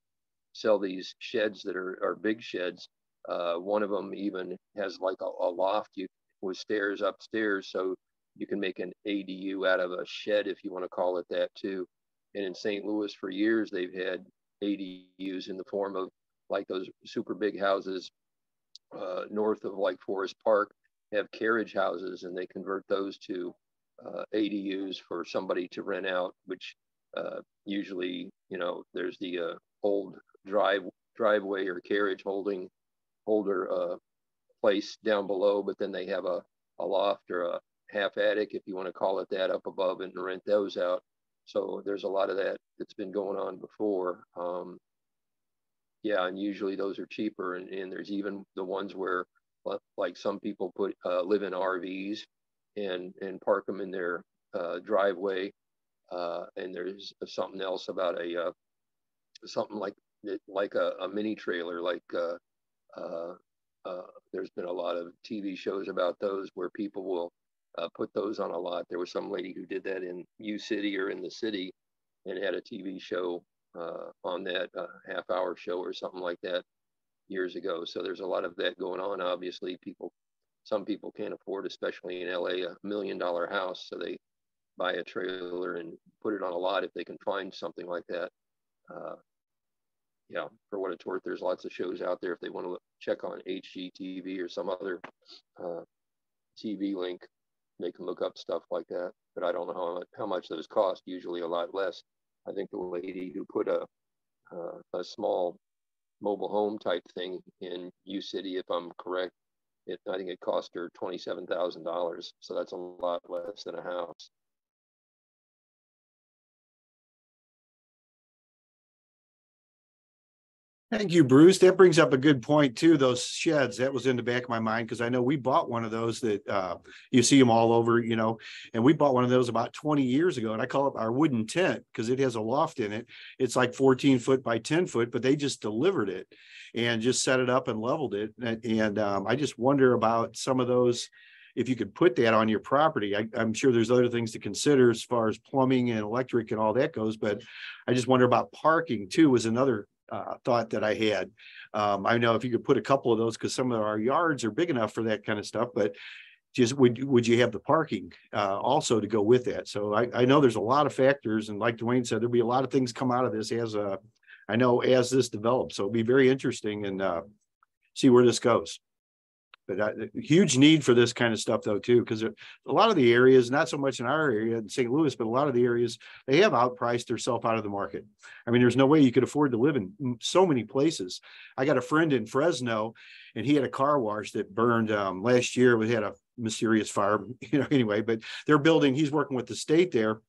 Sell these sheds that are, are big sheds. Uh, one of them even has like a, a loft you, with stairs upstairs, so you can make an ADU out of a shed, if you want to call it that, too. And in St. Louis, for years, they've had ADUs in the form of like those super big houses uh, north of like Forest Park have carriage houses, and they convert those to uh, ADUs for somebody to rent out, which uh, usually, you know, there's the uh, old drive driveway or carriage holding holder uh, place down below, but then they have a, a loft or a half attic, if you want to call it that, up above and rent those out. So there's a lot of that that's been going on before. Um, yeah, and usually those are cheaper. And, and there's even the ones where, like some people put uh, live in RVs and and park them in their uh, driveway. Uh, and there's something else about a uh, something like like a, a mini trailer, like uh, uh, uh, there's been a lot of TV shows about those where people will put those on a lot. There was some lady who did that in U City or in the city and had a TV show on that half hour show or something like that years ago. So there's a lot of that going on. Obviously, people, some people can't afford, especially in LA, a million dollar house. So they buy a trailer and put it on a lot if they can find something like that. Uh, yeah, for what it's worth, there's lots of shows out there if they want to look, check on HGTV or some other uh, TV link, they can look up stuff like that. But I don't know how much, how much those cost. Usually a lot less. I think the lady who put a uh, a small mobile home type thing in U City, if I'm correct, it I think it cost her twenty seven thousand dollars. So that's a lot less than a house. Thank you, Bruce. That brings up a good point too. Those sheds, that was in the back of my mind because I know we bought one of those that uh, you see them all over, you know, and we bought one of those about 20 years ago and I call it our wooden tent because it has a loft in it. It's like 14 foot by 10 foot, but they just delivered it and just set it up and leveled it. And, and um, I just wonder about some of those if you could put that on your property, I, am sure there's other things to consider as far as plumbing and electric and all that goes, but I just wonder about parking too was another uh, thought that I had. Um, I know if you could put a couple of those, because some of our yards are big enough for that kind of stuff, but just would would you have the parking uh, also to go with that? So I, I know there's a lot of factors, and like Dwayne said, there'll be a lot of things come out of this as a, I know as this develops. So it'll be very interesting and uh, see where this goes but uh, huge need for this kind of stuff though too because a lot of the areas not so much in our area in st louis but a lot of the areas they have outpriced themselves out of the market. I mean there's no way you could afford to live in so many places. I got a friend in fresno and he had a car wash that burned um, last year we had a mysterious fire you know anyway but they're building he's working with the state there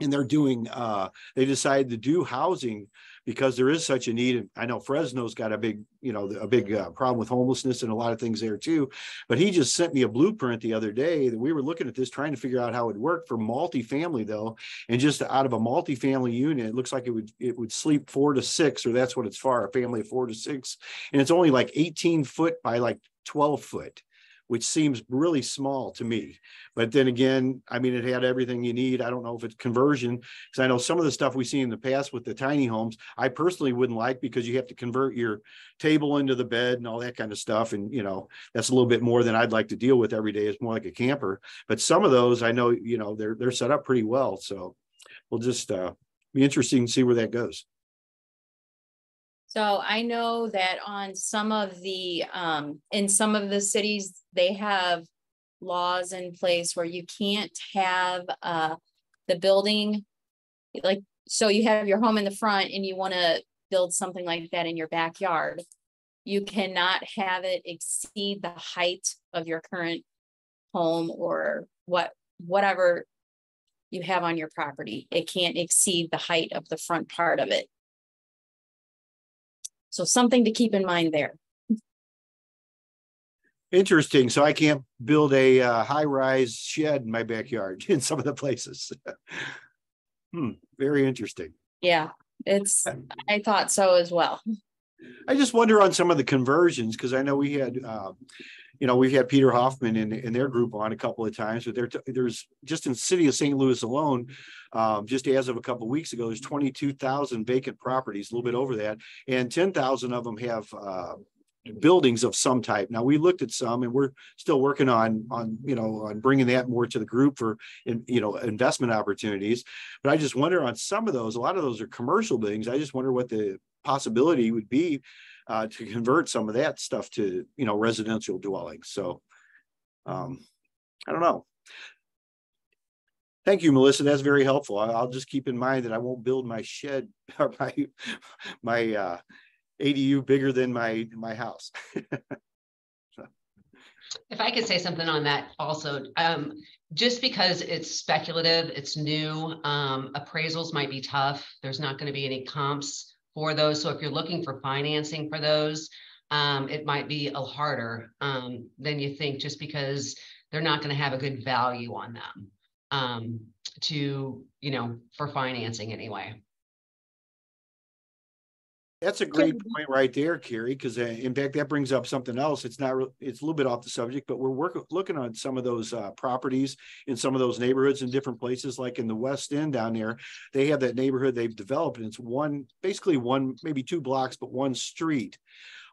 and they're doing uh they decided to do housing because there is such a need. And I know Fresno's got a big, you know, a big uh, problem with homelessness and a lot of things there too. But he just sent me a blueprint the other day that we were looking at this, trying to figure out how it would work for multifamily though. And just out of a multifamily unit, it looks like it would it would sleep four to six, or that's what it's for, a family of four to six. And it's only like 18 foot by like 12 foot which seems really small to me. But then again, I mean, it had everything you need. I don't know if it's conversion, because I know some of the stuff we see in the past with the tiny homes, I personally wouldn't like because you have to convert your table into the bed and all that kind of stuff. And, you know, that's a little bit more than I'd like to deal with every day. It's more like a camper. But some of those I know, you know, they're they're set up pretty well. So we'll just uh, be interesting to see where that goes. So I know that on some of the, um, in some of the cities, they have laws in place where you can't have, uh, the building. Like, so you have your home in the front and you want to build something like that in your backyard. You cannot have it exceed the height of your current home or what, whatever you have on your property. It can't exceed the height of the front part of it. So something to keep in mind there. Interesting. So I can't build a uh, high rise shed in my backyard in some of the places. hmm, very interesting. Yeah, it's, I thought so as well. I just wonder on some of the conversions because I know we had, uh, you know, we've had Peter Hoffman in, in their group on a couple of times, but there, there's just in the city of St. Louis alone, um, just as of a couple of weeks ago, there's 22,000 vacant properties, a little bit over that, and 10,000 of them have uh, buildings of some type. Now we looked at some, and we're still working on on you know on bringing that more to the group for in, you know investment opportunities. But I just wonder on some of those, a lot of those are commercial buildings. I just wonder what the possibility would be uh, to convert some of that stuff to you know residential dwellings. So um, I don't know. Thank you, Melissa. That's very helpful. I'll just keep in mind that I won't build my shed or my my uh, ADU bigger than my my house. If I could say something on that also, um, just because it's speculative, it's new, um, appraisals might be tough. There's not going to be any comps for those. So if you're looking for financing for those, um, it might be a harder um, than you think just because they're not going to have a good value on them um, to, you know, for financing anyway. That's a great point right there, Carrie, because uh, in fact, that brings up something else. It's not, it's a little bit off the subject, but we're working, looking on some of those uh, properties in some of those neighborhoods in different places, like in the West End down there. They have that neighborhood they've developed and it's one, basically one, maybe two blocks, but one street.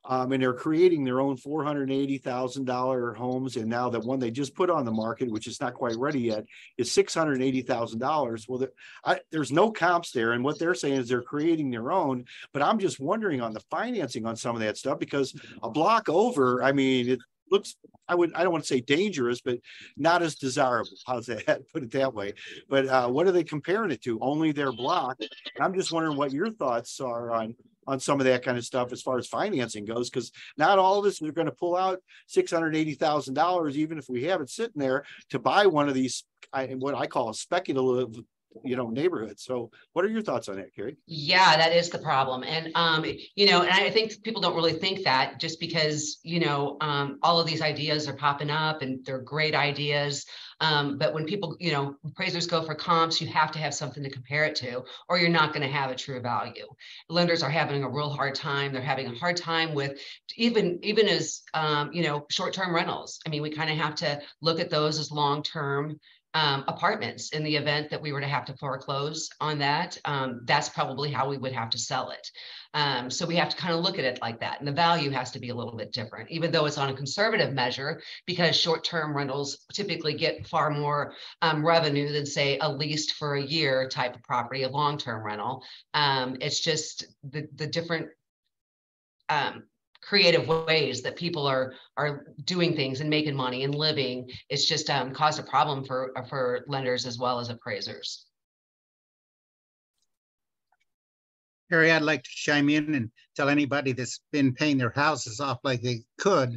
Um, and they're creating their own four hundred eighty thousand dollar homes. And now the one they just put on the market, which is not quite ready yet, is six hundred eighty thousand dollars. Well, the, I, there's no comps there, and what they're saying is they're creating their own. But I'm just wondering on the financing on some of that stuff because a block over, I mean, it looks I would I don't want to say dangerous, but not as desirable. How's that? Put it that way. But uh, what are they comparing it to? Only their block. I'm just wondering what your thoughts are on on some of that kind of stuff as far as financing goes, because not all of us are going to pull out six hundred eighty thousand dollars, even if we have it sitting there, to buy one of these, I, what I call a speculative you know neighborhood. So what are your thoughts on that carrie? Yeah that is the problem. And um you know and i think people don't really think that just because you know um all of these ideas are popping up and they're great ideas. Um but when people you know appraisers go for comps you have to have something to compare it to or you're not going to have a true value. Lenders are having a real hard time. They're having a hard time with even even as um you know short-term rentals. I mean we kind of have to look at those as long-term um, apartments in the event that we were to have to foreclose on that. Um, that's probably how we would have to sell it. Um, so we have to kind of look at it like that. And the value has to be a little bit different, even though it's on a conservative measure, because short term rentals typically get far more um, revenue than, say, a leased for a year type of property, a long term rental. Um, it's just the, the different um, creative ways that people are are doing things and making money and living. It's just um, caused a problem for for lenders as well as appraisers. Carrie, I'd like to chime in and tell anybody that's been paying their houses off like they could,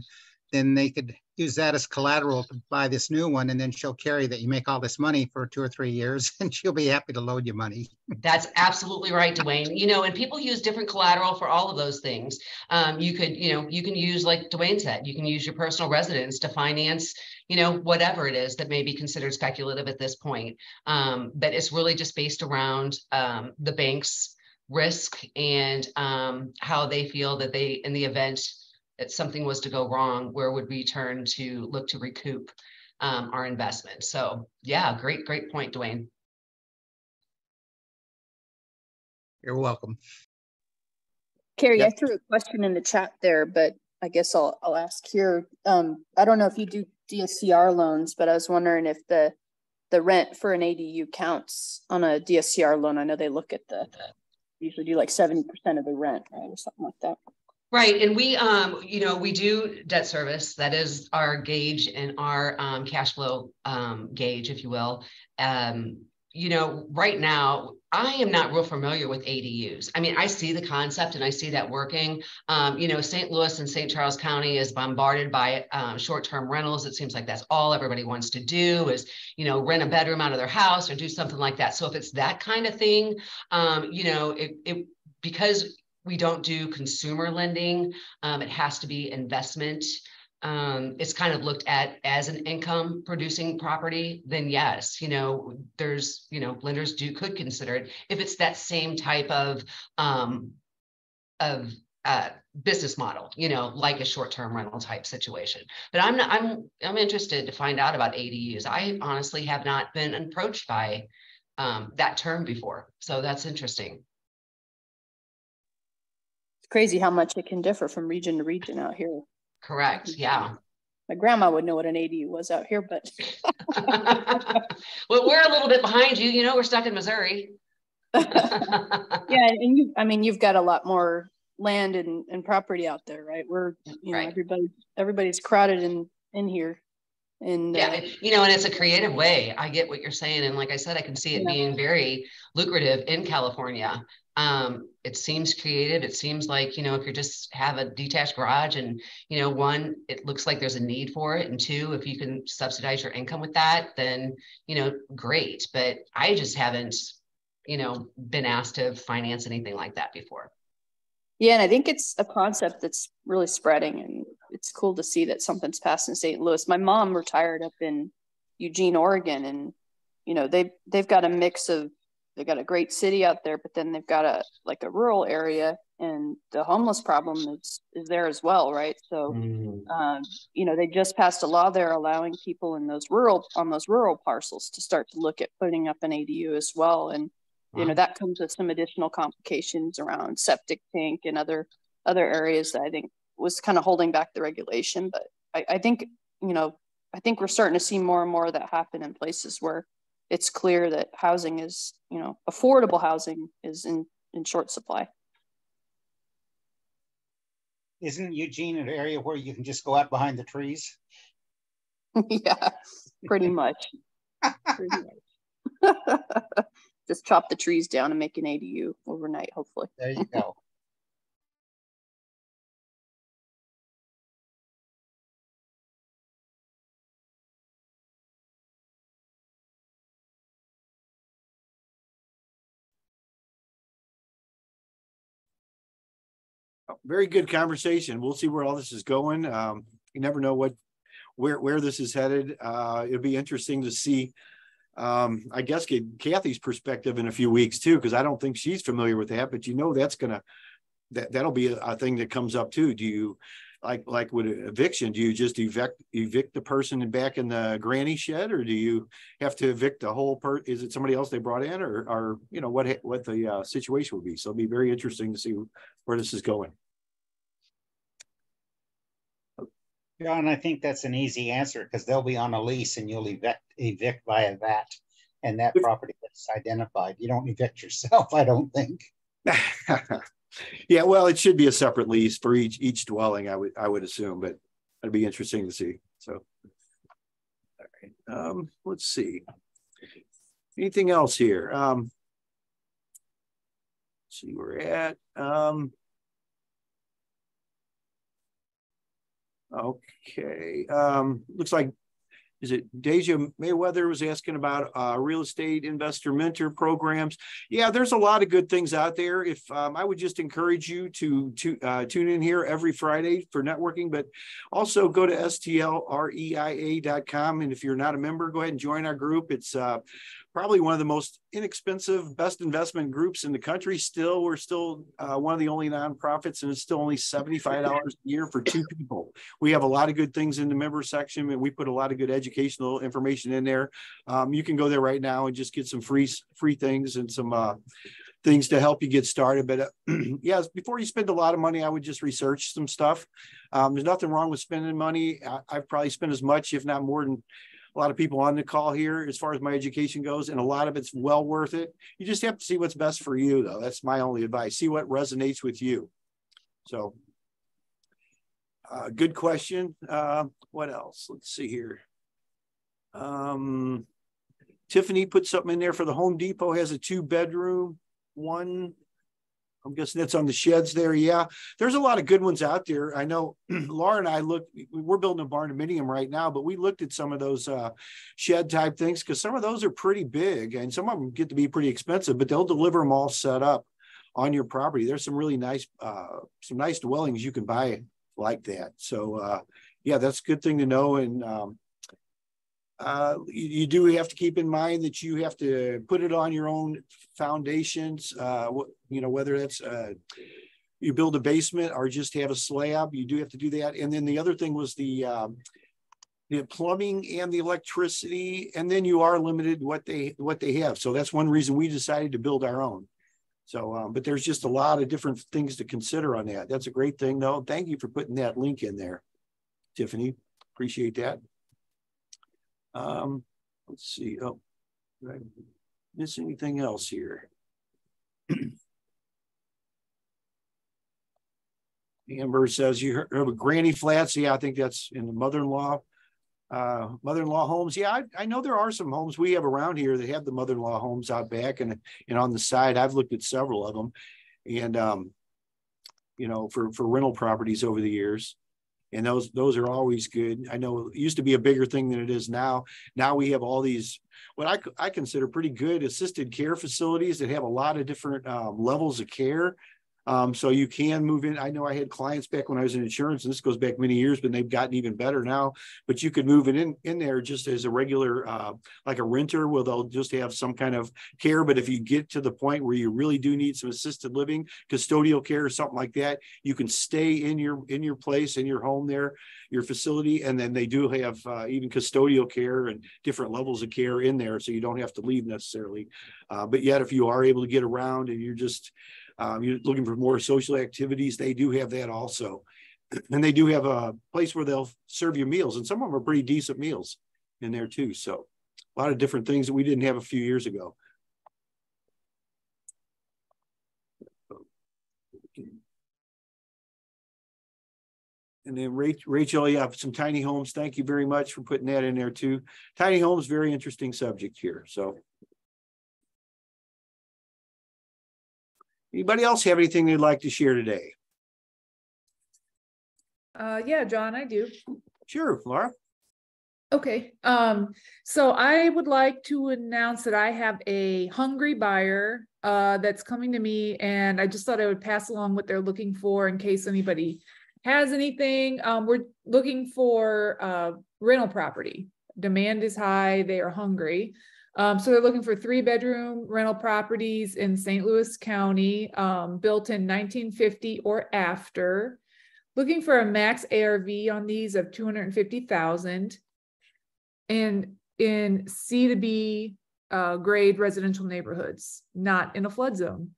then they could use that as collateral to buy this new one. And then she'll carry that you make all this money for two or three years and she'll be happy to load you money. That's absolutely right, Dwayne. You know, and people use different collateral for all of those things. Um, you could, you know, you can use, like Dwayne said, you can use your personal residence to finance, you know, whatever it is that may be considered speculative at this point. Um, but it's really just based around um, the bank's risk and um, how they feel that they, in the event that something was to go wrong, where would we turn to look to recoup um, our investment? So yeah, great, great point, Dwayne. You're welcome. Carrie, yep. I threw a question in the chat there, but I guess I'll, I'll ask here. Um, I don't know if you do DSCR loans, but I was wondering if the the rent for an ADU counts on a DSCR loan. I know they look at the usually do like 70% of the rent, right? Or something like that. Right. And we, um, you know, we do debt service. That is our gauge and our um, cash flow um, gauge, if you will. Um, you know, right now, I am not real familiar with ADUs. I mean, I see the concept and I see that working. Um, you know, St. Louis and St. Charles County is bombarded by um, short-term rentals. It seems like that's all everybody wants to do is, you know, rent a bedroom out of their house or do something like that. So if it's that kind of thing, um, you know, it, it because we don't do consumer lending. Um, it has to be investment. Um, it's kind of looked at as an income producing property, then yes, you know, there's, you know, lenders do could consider it if it's that same type of um, of uh, business model, you know, like a short-term rental type situation. But I'm not, I'm I'm interested to find out about ADUs. I honestly have not been approached by um, that term before, so that's interesting crazy how much it can differ from region to region out here. Correct. Yeah. My grandma would know what an ADU was out here, but well, we're a little bit behind you. You know, we're stuck in Missouri. yeah, and you I mean you've got a lot more land and, and property out there, right? We're you know, right. everybody everybody's crowded in in here. And yeah, uh, you know, and it's a creative way. I get what you're saying. And like I said, I can see it yeah. being very lucrative in California. Um, it seems creative. It seems like, you know, if you just have a detached garage and, you know, one, it looks like there's a need for it. And two, if you can subsidize your income with that, then, you know, great. But I just haven't, you know, been asked to finance anything like that before. Yeah, and I think it's a concept that's really spreading and it's cool to see that something's passed in St. Louis. My mom retired up in Eugene, Oregon, and you know, they they've got a mix of they've got a great city out there, but then they've got a like a rural area and the homeless problem is is there as well, right? So, Mm. um, you know, they just passed a law there allowing people in those rural on those rural parcels to start to look at putting up an ADU as well, and you know that comes with some additional complications around septic tank and other other areas that I think was kind of holding back the regulation. But I, I think you know I think we're starting to see more and more of that happen in places where it's clear that housing is you know affordable housing is in in short supply. Isn't Eugene an area where you can just go out behind the trees? yeah, pretty much. Pretty much. Just chop the trees down and make an ADU overnight, hopefully. There you go. Very good conversation. We'll see where all this is going. Um, you never know what, where, where this is headed. Uh, it'll be interesting to see. Um, I guess get Kathy's perspective in a few weeks too, because I don't think she's familiar with that, but you know, that's gonna, that, that'll be a, a thing that comes up too. Do you, like, like with eviction, do you just evict, evict the person back in the granny shed? Or do you have to evict the whole per, is it somebody else they brought in or, or, you know, what, what the, uh, situation would be? So it'll be very interesting to see where this is going. Yeah, and I think that's an easy answer because they'll be on a lease and you'll evict, evict via that. And that property gets identified. You don't evict yourself, I don't think. yeah, well, it should be a separate lease for each each dwelling, I would I would assume, but it'd be interesting to see. So all right. Um, let's see. Anything else here? Um see where we're at. Um Okay, um, looks like, is it Deja Mayweather was asking about uh, real estate investor mentor programs? Yeah, there's a lot of good things out there. If um, I would just encourage you to to uh, tune in here every Friday for networking, but also go to stlreia.com. And if you're not a member, go ahead and join our group. It's uh, probably one of the most inexpensive, best investment groups in the country. Still, we're still uh, one of the only nonprofits, and it's still only $75 a year for two people. We have a lot of good things in the member section, and we put a lot of good educational information in there. Um, you can go there right now and just get some free free things and some uh, things to help you get started. But uh, yes, before you spend a lot of money, I would just research some stuff. Um, there's nothing wrong with spending money. I, I've probably spent as much, if not more than a lot of people on the call here as far as my education goes, and a lot of it's well worth it. You just have to see what's best for you, though. That's my only advice. See what resonates with you. So, uh, good question. Uh, what else? Let's see here. Um, Tiffany put something in there for the Home Depot has a two bedroom, one. I'm guessing that's on the sheds there. Yeah, there's a lot of good ones out there. I know Laura and I look, we're building a barndominium right now, but we looked at some of those uh, shed type things because some of those are pretty big and some of them get to be pretty expensive, but they'll deliver them all set up on your property. There's some really nice, uh, some nice dwellings you can buy like that. So uh, yeah, that's a good thing to know. And um, uh, you, you, do have to keep in mind that you have to put it on your own foundations. Uh, you know, whether that's uh, you build a basement or just have a slab, you do have to do that. And then the other thing was the um, the plumbing and the electricity, and then you are limited what they what they have. So that's one reason we decided to build our own. So, um, but there's just a lot of different things to consider on that. That's a great thing, though. Thank you for putting that link in there, Tiffany. Appreciate that. Um, let's see. Oh, did I miss anything else here? Amber says you heard of Granny Flats. Yeah, I think that's in the mother-in-law, uh, mother-in-law homes. Yeah, I, I, know there are some homes we have around here that have the mother-in-law homes out back and and on the side. I've looked at several of them, and um, you know, for for rental properties over the years and those those are always good. I know it used to be a bigger thing than it is now. Now we have all these what I I consider pretty good assisted care facilities that have a lot of different um, levels of care. Um, so you can move in. I know I had clients back when I was in insurance, and this goes back many years, but they've gotten even better now. But you could move it in in there just as a regular, uh, like a renter, where they'll just have some kind of care. But if you get to the point where you really do need some assisted living, custodial care, or something like that, you can stay in your in your place in your home there, your facility, and then they do have uh, even custodial care and different levels of care in there, so you don't have to leave necessarily. Uh, but yet, if you are able to get around and you're just um, you're looking for more social activities, they do have that also. And they do have a place where they'll serve you meals, and some of them are pretty decent meals in there too. So a lot of different things that we didn't have a few years ago. And then Rachel, yeah, some tiny homes. Thank you very much for putting that in there too. Tiny homes, very interesting subject here. So Anybody else have anything they'd like to share today? Uh, yeah, John, I do. Sure, Laura. Okay, um, so I would like to announce that I have a hungry buyer uh, that's coming to me, and I just thought I would pass along what they're looking for in case anybody has anything. Um, we're looking for uh, rental property. Demand is high, they are hungry. Um, so they're looking for three bedroom rental properties in St. Louis County, um, built in 1950 or after. Looking for a max ARV on these of 250,000 and in C to B uh, grade residential neighborhoods, not in a flood zone.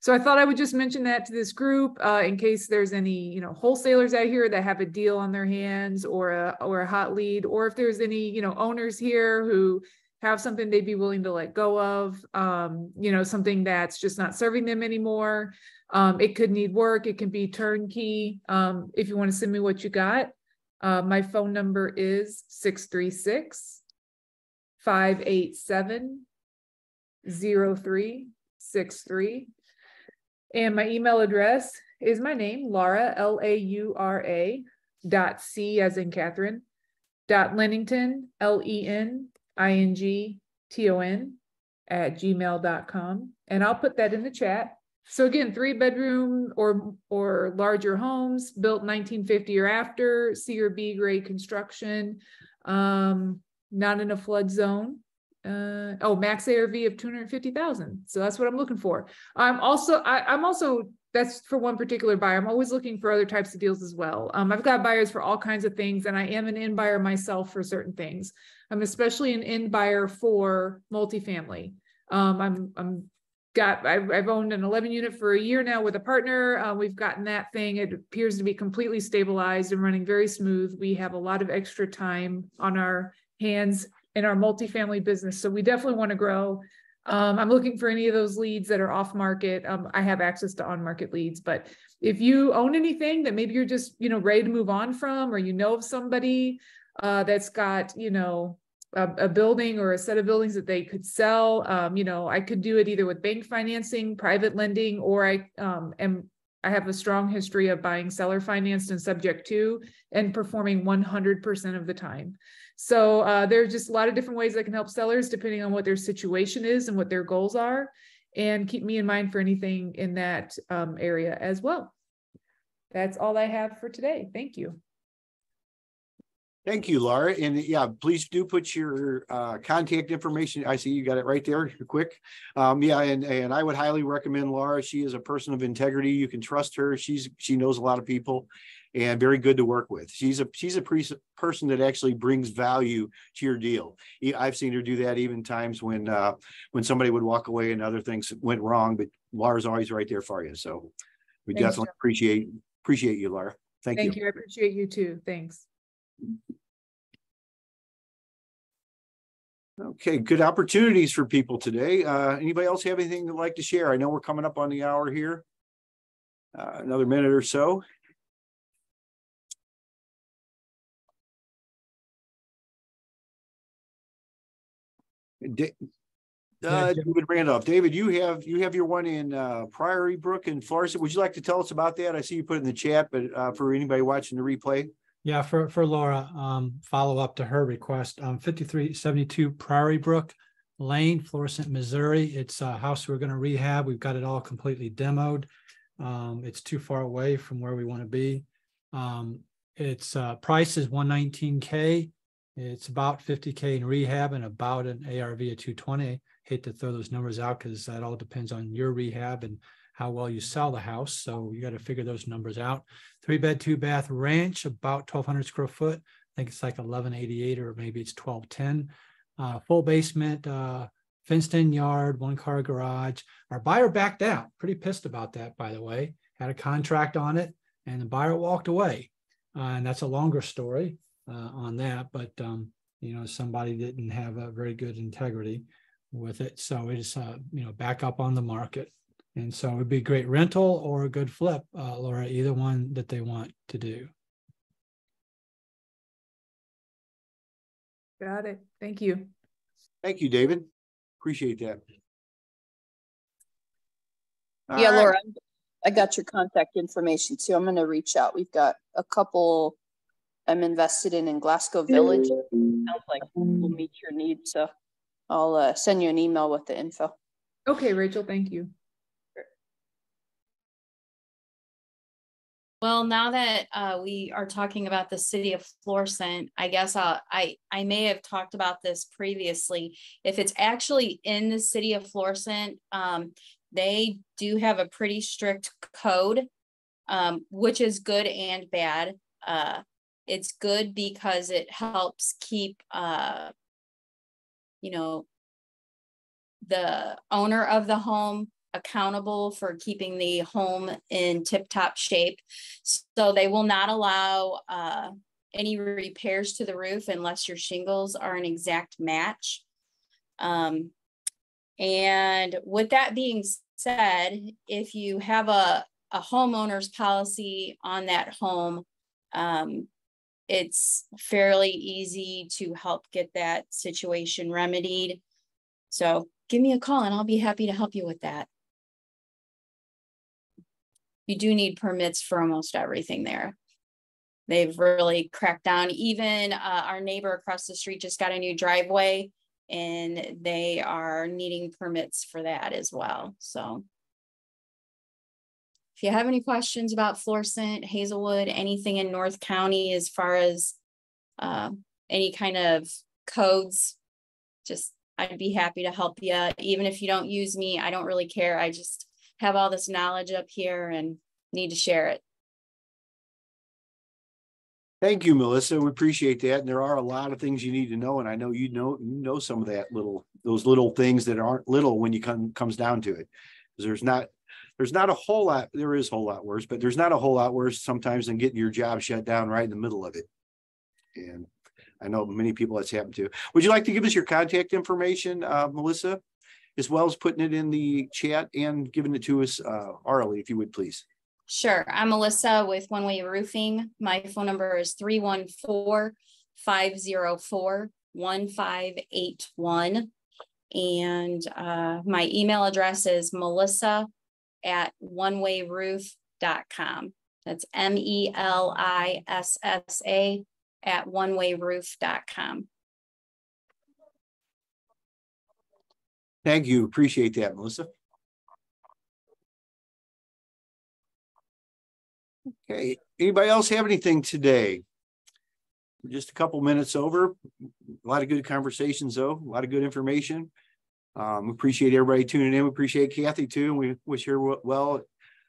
So I thought I would just mention that to this group uh, in case there's any, you know, wholesalers out here that have a deal on their hands or a or a hot lead, or if there's any, you know, owners here who have something they'd be willing to let go of, um, you know, something that's just not serving them anymore. Um, it could need work, it can be turnkey. Um, if you want to send me what you got, uh, my phone number is 636 587 0363. And my email address is my name, Laura, L A U R A, dot C as in Catherine, dot Lennington, L E N I-N-G-T-O-N at gmail.com. And I'll put that in the chat. So again, three bedroom or or larger homes built 1950 or after, C or B grade construction, um, not in a flood zone. Uh, oh, max ARV of 250,000. So that's what I'm looking for. I'm also I, I'm also that's for one particular buyer. I'm always looking for other types of deals as well. Um, I've got buyers for all kinds of things, and I am an in buyer myself for certain things. I'm especially an in buyer for multifamily. Um, I'm I'm got I've, I've, owned an 11 unit for a year now with a partner. Uh, we've gotten that thing. It appears to be completely stabilized and running very smooth. We have a lot of extra time on our hands in our multifamily business, so we definitely want to grow. Um, I'm looking for any of those leads that are off market. Um, I have access to on market leads, but if you own anything that maybe you're just you know ready to move on from, or you know of somebody uh, that's got, you know, a, a, building or a set of buildings that they could sell. Um, you know, I could do it either with bank financing, private lending, or I um, am I have a strong history of buying seller financed and subject to and performing 100% of the time. So uh, there's just a lot of different ways I can help sellers depending on what their situation is and what their goals are. And keep me in mind for anything in that um, area as well. That's all I have for today. Thank you. Thank you, Laura. And yeah, please do put your uh, contact information. I see you got it right there, quick. Um, yeah, and and I would highly recommend Laura. She is a person of integrity. You can trust her. She's she knows a lot of people, and very good to work with. She's a she's a pre- person that actually brings value to your deal. I've seen her do that even times when uh, when somebody would walk away and other things went wrong, but Laura's always right there for you. So we Thanks, definitely appreciate appreciate you, Laura. Thank, you. Thank you. you. I appreciate you too. Thanks. Okay, good opportunities for people today. Uh, anybody else have anything they'd like to share? I know we're coming up on the hour here. Uh, another minute or so. Da uh, David Randolph. David, you have you have your one in uh, Priory Brook and Florissant. Would you like to tell us about that? I see you put it in the chat, but uh, for anybody watching the replay. Yeah, for, for Laura, um, follow up to her request, um, fifty-three seventy-two Priory Brook Lane, Florissant, Missouri. It's a house we're gonna rehab. We've got it all completely demoed. Um, it's too far away from where we want to be. Um, its uh, price is 119K. It's about 50K in rehab and about an ARV of 220. Hate to throw those numbers out because that all depends on your rehab and how well you sell the house. So you got to figure those numbers out. Three bed, two bath ranch, about 1,200 square foot. I think it's like 1188 or maybe it's 1210. Uh, full basement, uh, fenced in yard, one car garage. Our buyer backed out. Pretty pissed about that, by the way. Had a contract on it and the buyer walked away. Uh, and that's a longer story uh, on that, but um, you know, somebody didn't have a very good integrity with it. So it's, uh, you know, back up on the market. And so it would be a great rental or a good flip, uh, Laura, either one that they want to do. Got it. Thank you. Thank you, David. Appreciate that. All Yeah, right. Laura, I got your contact information too. I'm gonna reach out. We've got a couple I'm invested in in Glasgow Village. Sounds like will meet your needs, so I'll uh, send you an email with the info. Okay, Rachel, thank you. Well, now that uh, we are talking about the city of Florissant, I guess I'll, I I may have talked about this previously. If it's actually in the city of Florissant, um, they do have a pretty strict code, um, which is good and bad. Uh, it's good because it helps keep, uh, you know, the owner of the home accountable for keeping the home in tip-top shape. So they will not allow uh, any repairs to the roof unless your shingles are an exact match. Um, and with that being said, if you have a, a homeowner's policy on that home, um, it's fairly easy to help get that situation remedied. So give me a call and I'll be happy to help you with that. You do need permits for almost everything there. They've really cracked down. Even uh, our neighbor across the street just got a new driveway and they are needing permits for that as well. So if you have any questions about Florissant, Hazelwood, anything in North County as far as uh, any kind of codes, just I'd be happy to help you. Even if you don't use me, I don't really care. I just have all this knowledge up here and need to share it. Thank you, Melissa. We appreciate that. And there are a lot of things you need to know. And I know you know, you know some of that little, those little things that aren't little when you come, comes down to it. 'Cause There's not, there's not a whole lot, there is a whole lot worse, but there's not a whole lot worse sometimes than getting your job shut down right in the middle of it. And I know many people that's happened to. Would you like to give us your contact information, uh, Melissa? As well as putting it in the chat and giving it to us, uh, orally, if you would, please. Sure. I'm Melissa with One Way Roofing. My phone number is 314 504 1581. And uh, my email address is melissa at onewayroof.com. That's M E L I S S A at onewayroof.com. Thank you. Appreciate that, Melissa. Okay, anybody else have anything today? We're Just a couple minutes over. A lot of good conversations, though, a lot of good information. Um, we appreciate everybody tuning in. We appreciate Kathy too, and we wish her well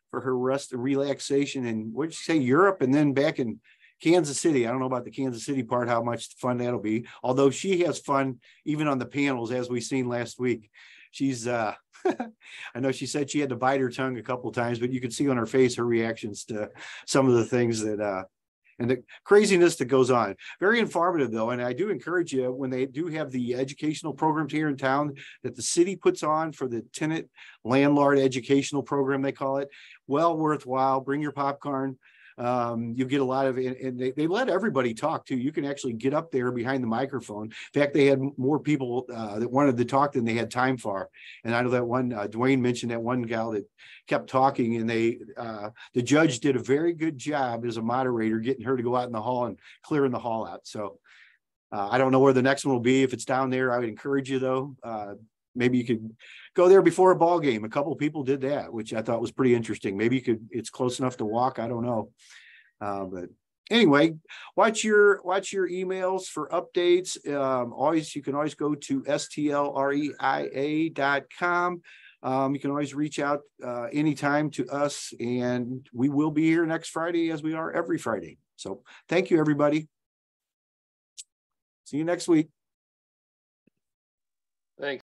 for her rest and relaxation. And what'd you say, Europe, and then back in Kansas City. I don't know about the Kansas City part, how much fun that'll be. Although she has fun even on the panels, as we seen last week. She's uh I know she said she had to bite her tongue a couple times, but you could see on her face her reactions to some of the things that uh and the craziness that goes on. Very informative though, and I do encourage you when they do have the educational programs here in town that the city puts on for the tenant landlord educational program they call it. Well worthwhile. Bring your popcorn. Um, you get a lot of, and, they, they let everybody talk too. You can actually get up there behind the microphone. In fact, they had more people uh, that wanted to talk than they had time for. And I know that one, uh, Dwayne mentioned that one gal that kept talking and they, uh, the judge did a very good job as a moderator, getting her to go out in the hall and clearing the hall out. So uh, I don't know where the next one will be. If it's down there, I would encourage you though, uh, maybe you could go there before a ball game. A couple of people did that, which I thought was pretty interesting. Maybe you could, it's close enough to walk. I don't know. Uh, but anyway, watch your watch your emails for updates. Um, always you can always go to stlreia.com. Um, you can always reach out uh, anytime to us, and we will be here next Friday as we are every Friday. So thank you, everybody. See you next week. Thanks.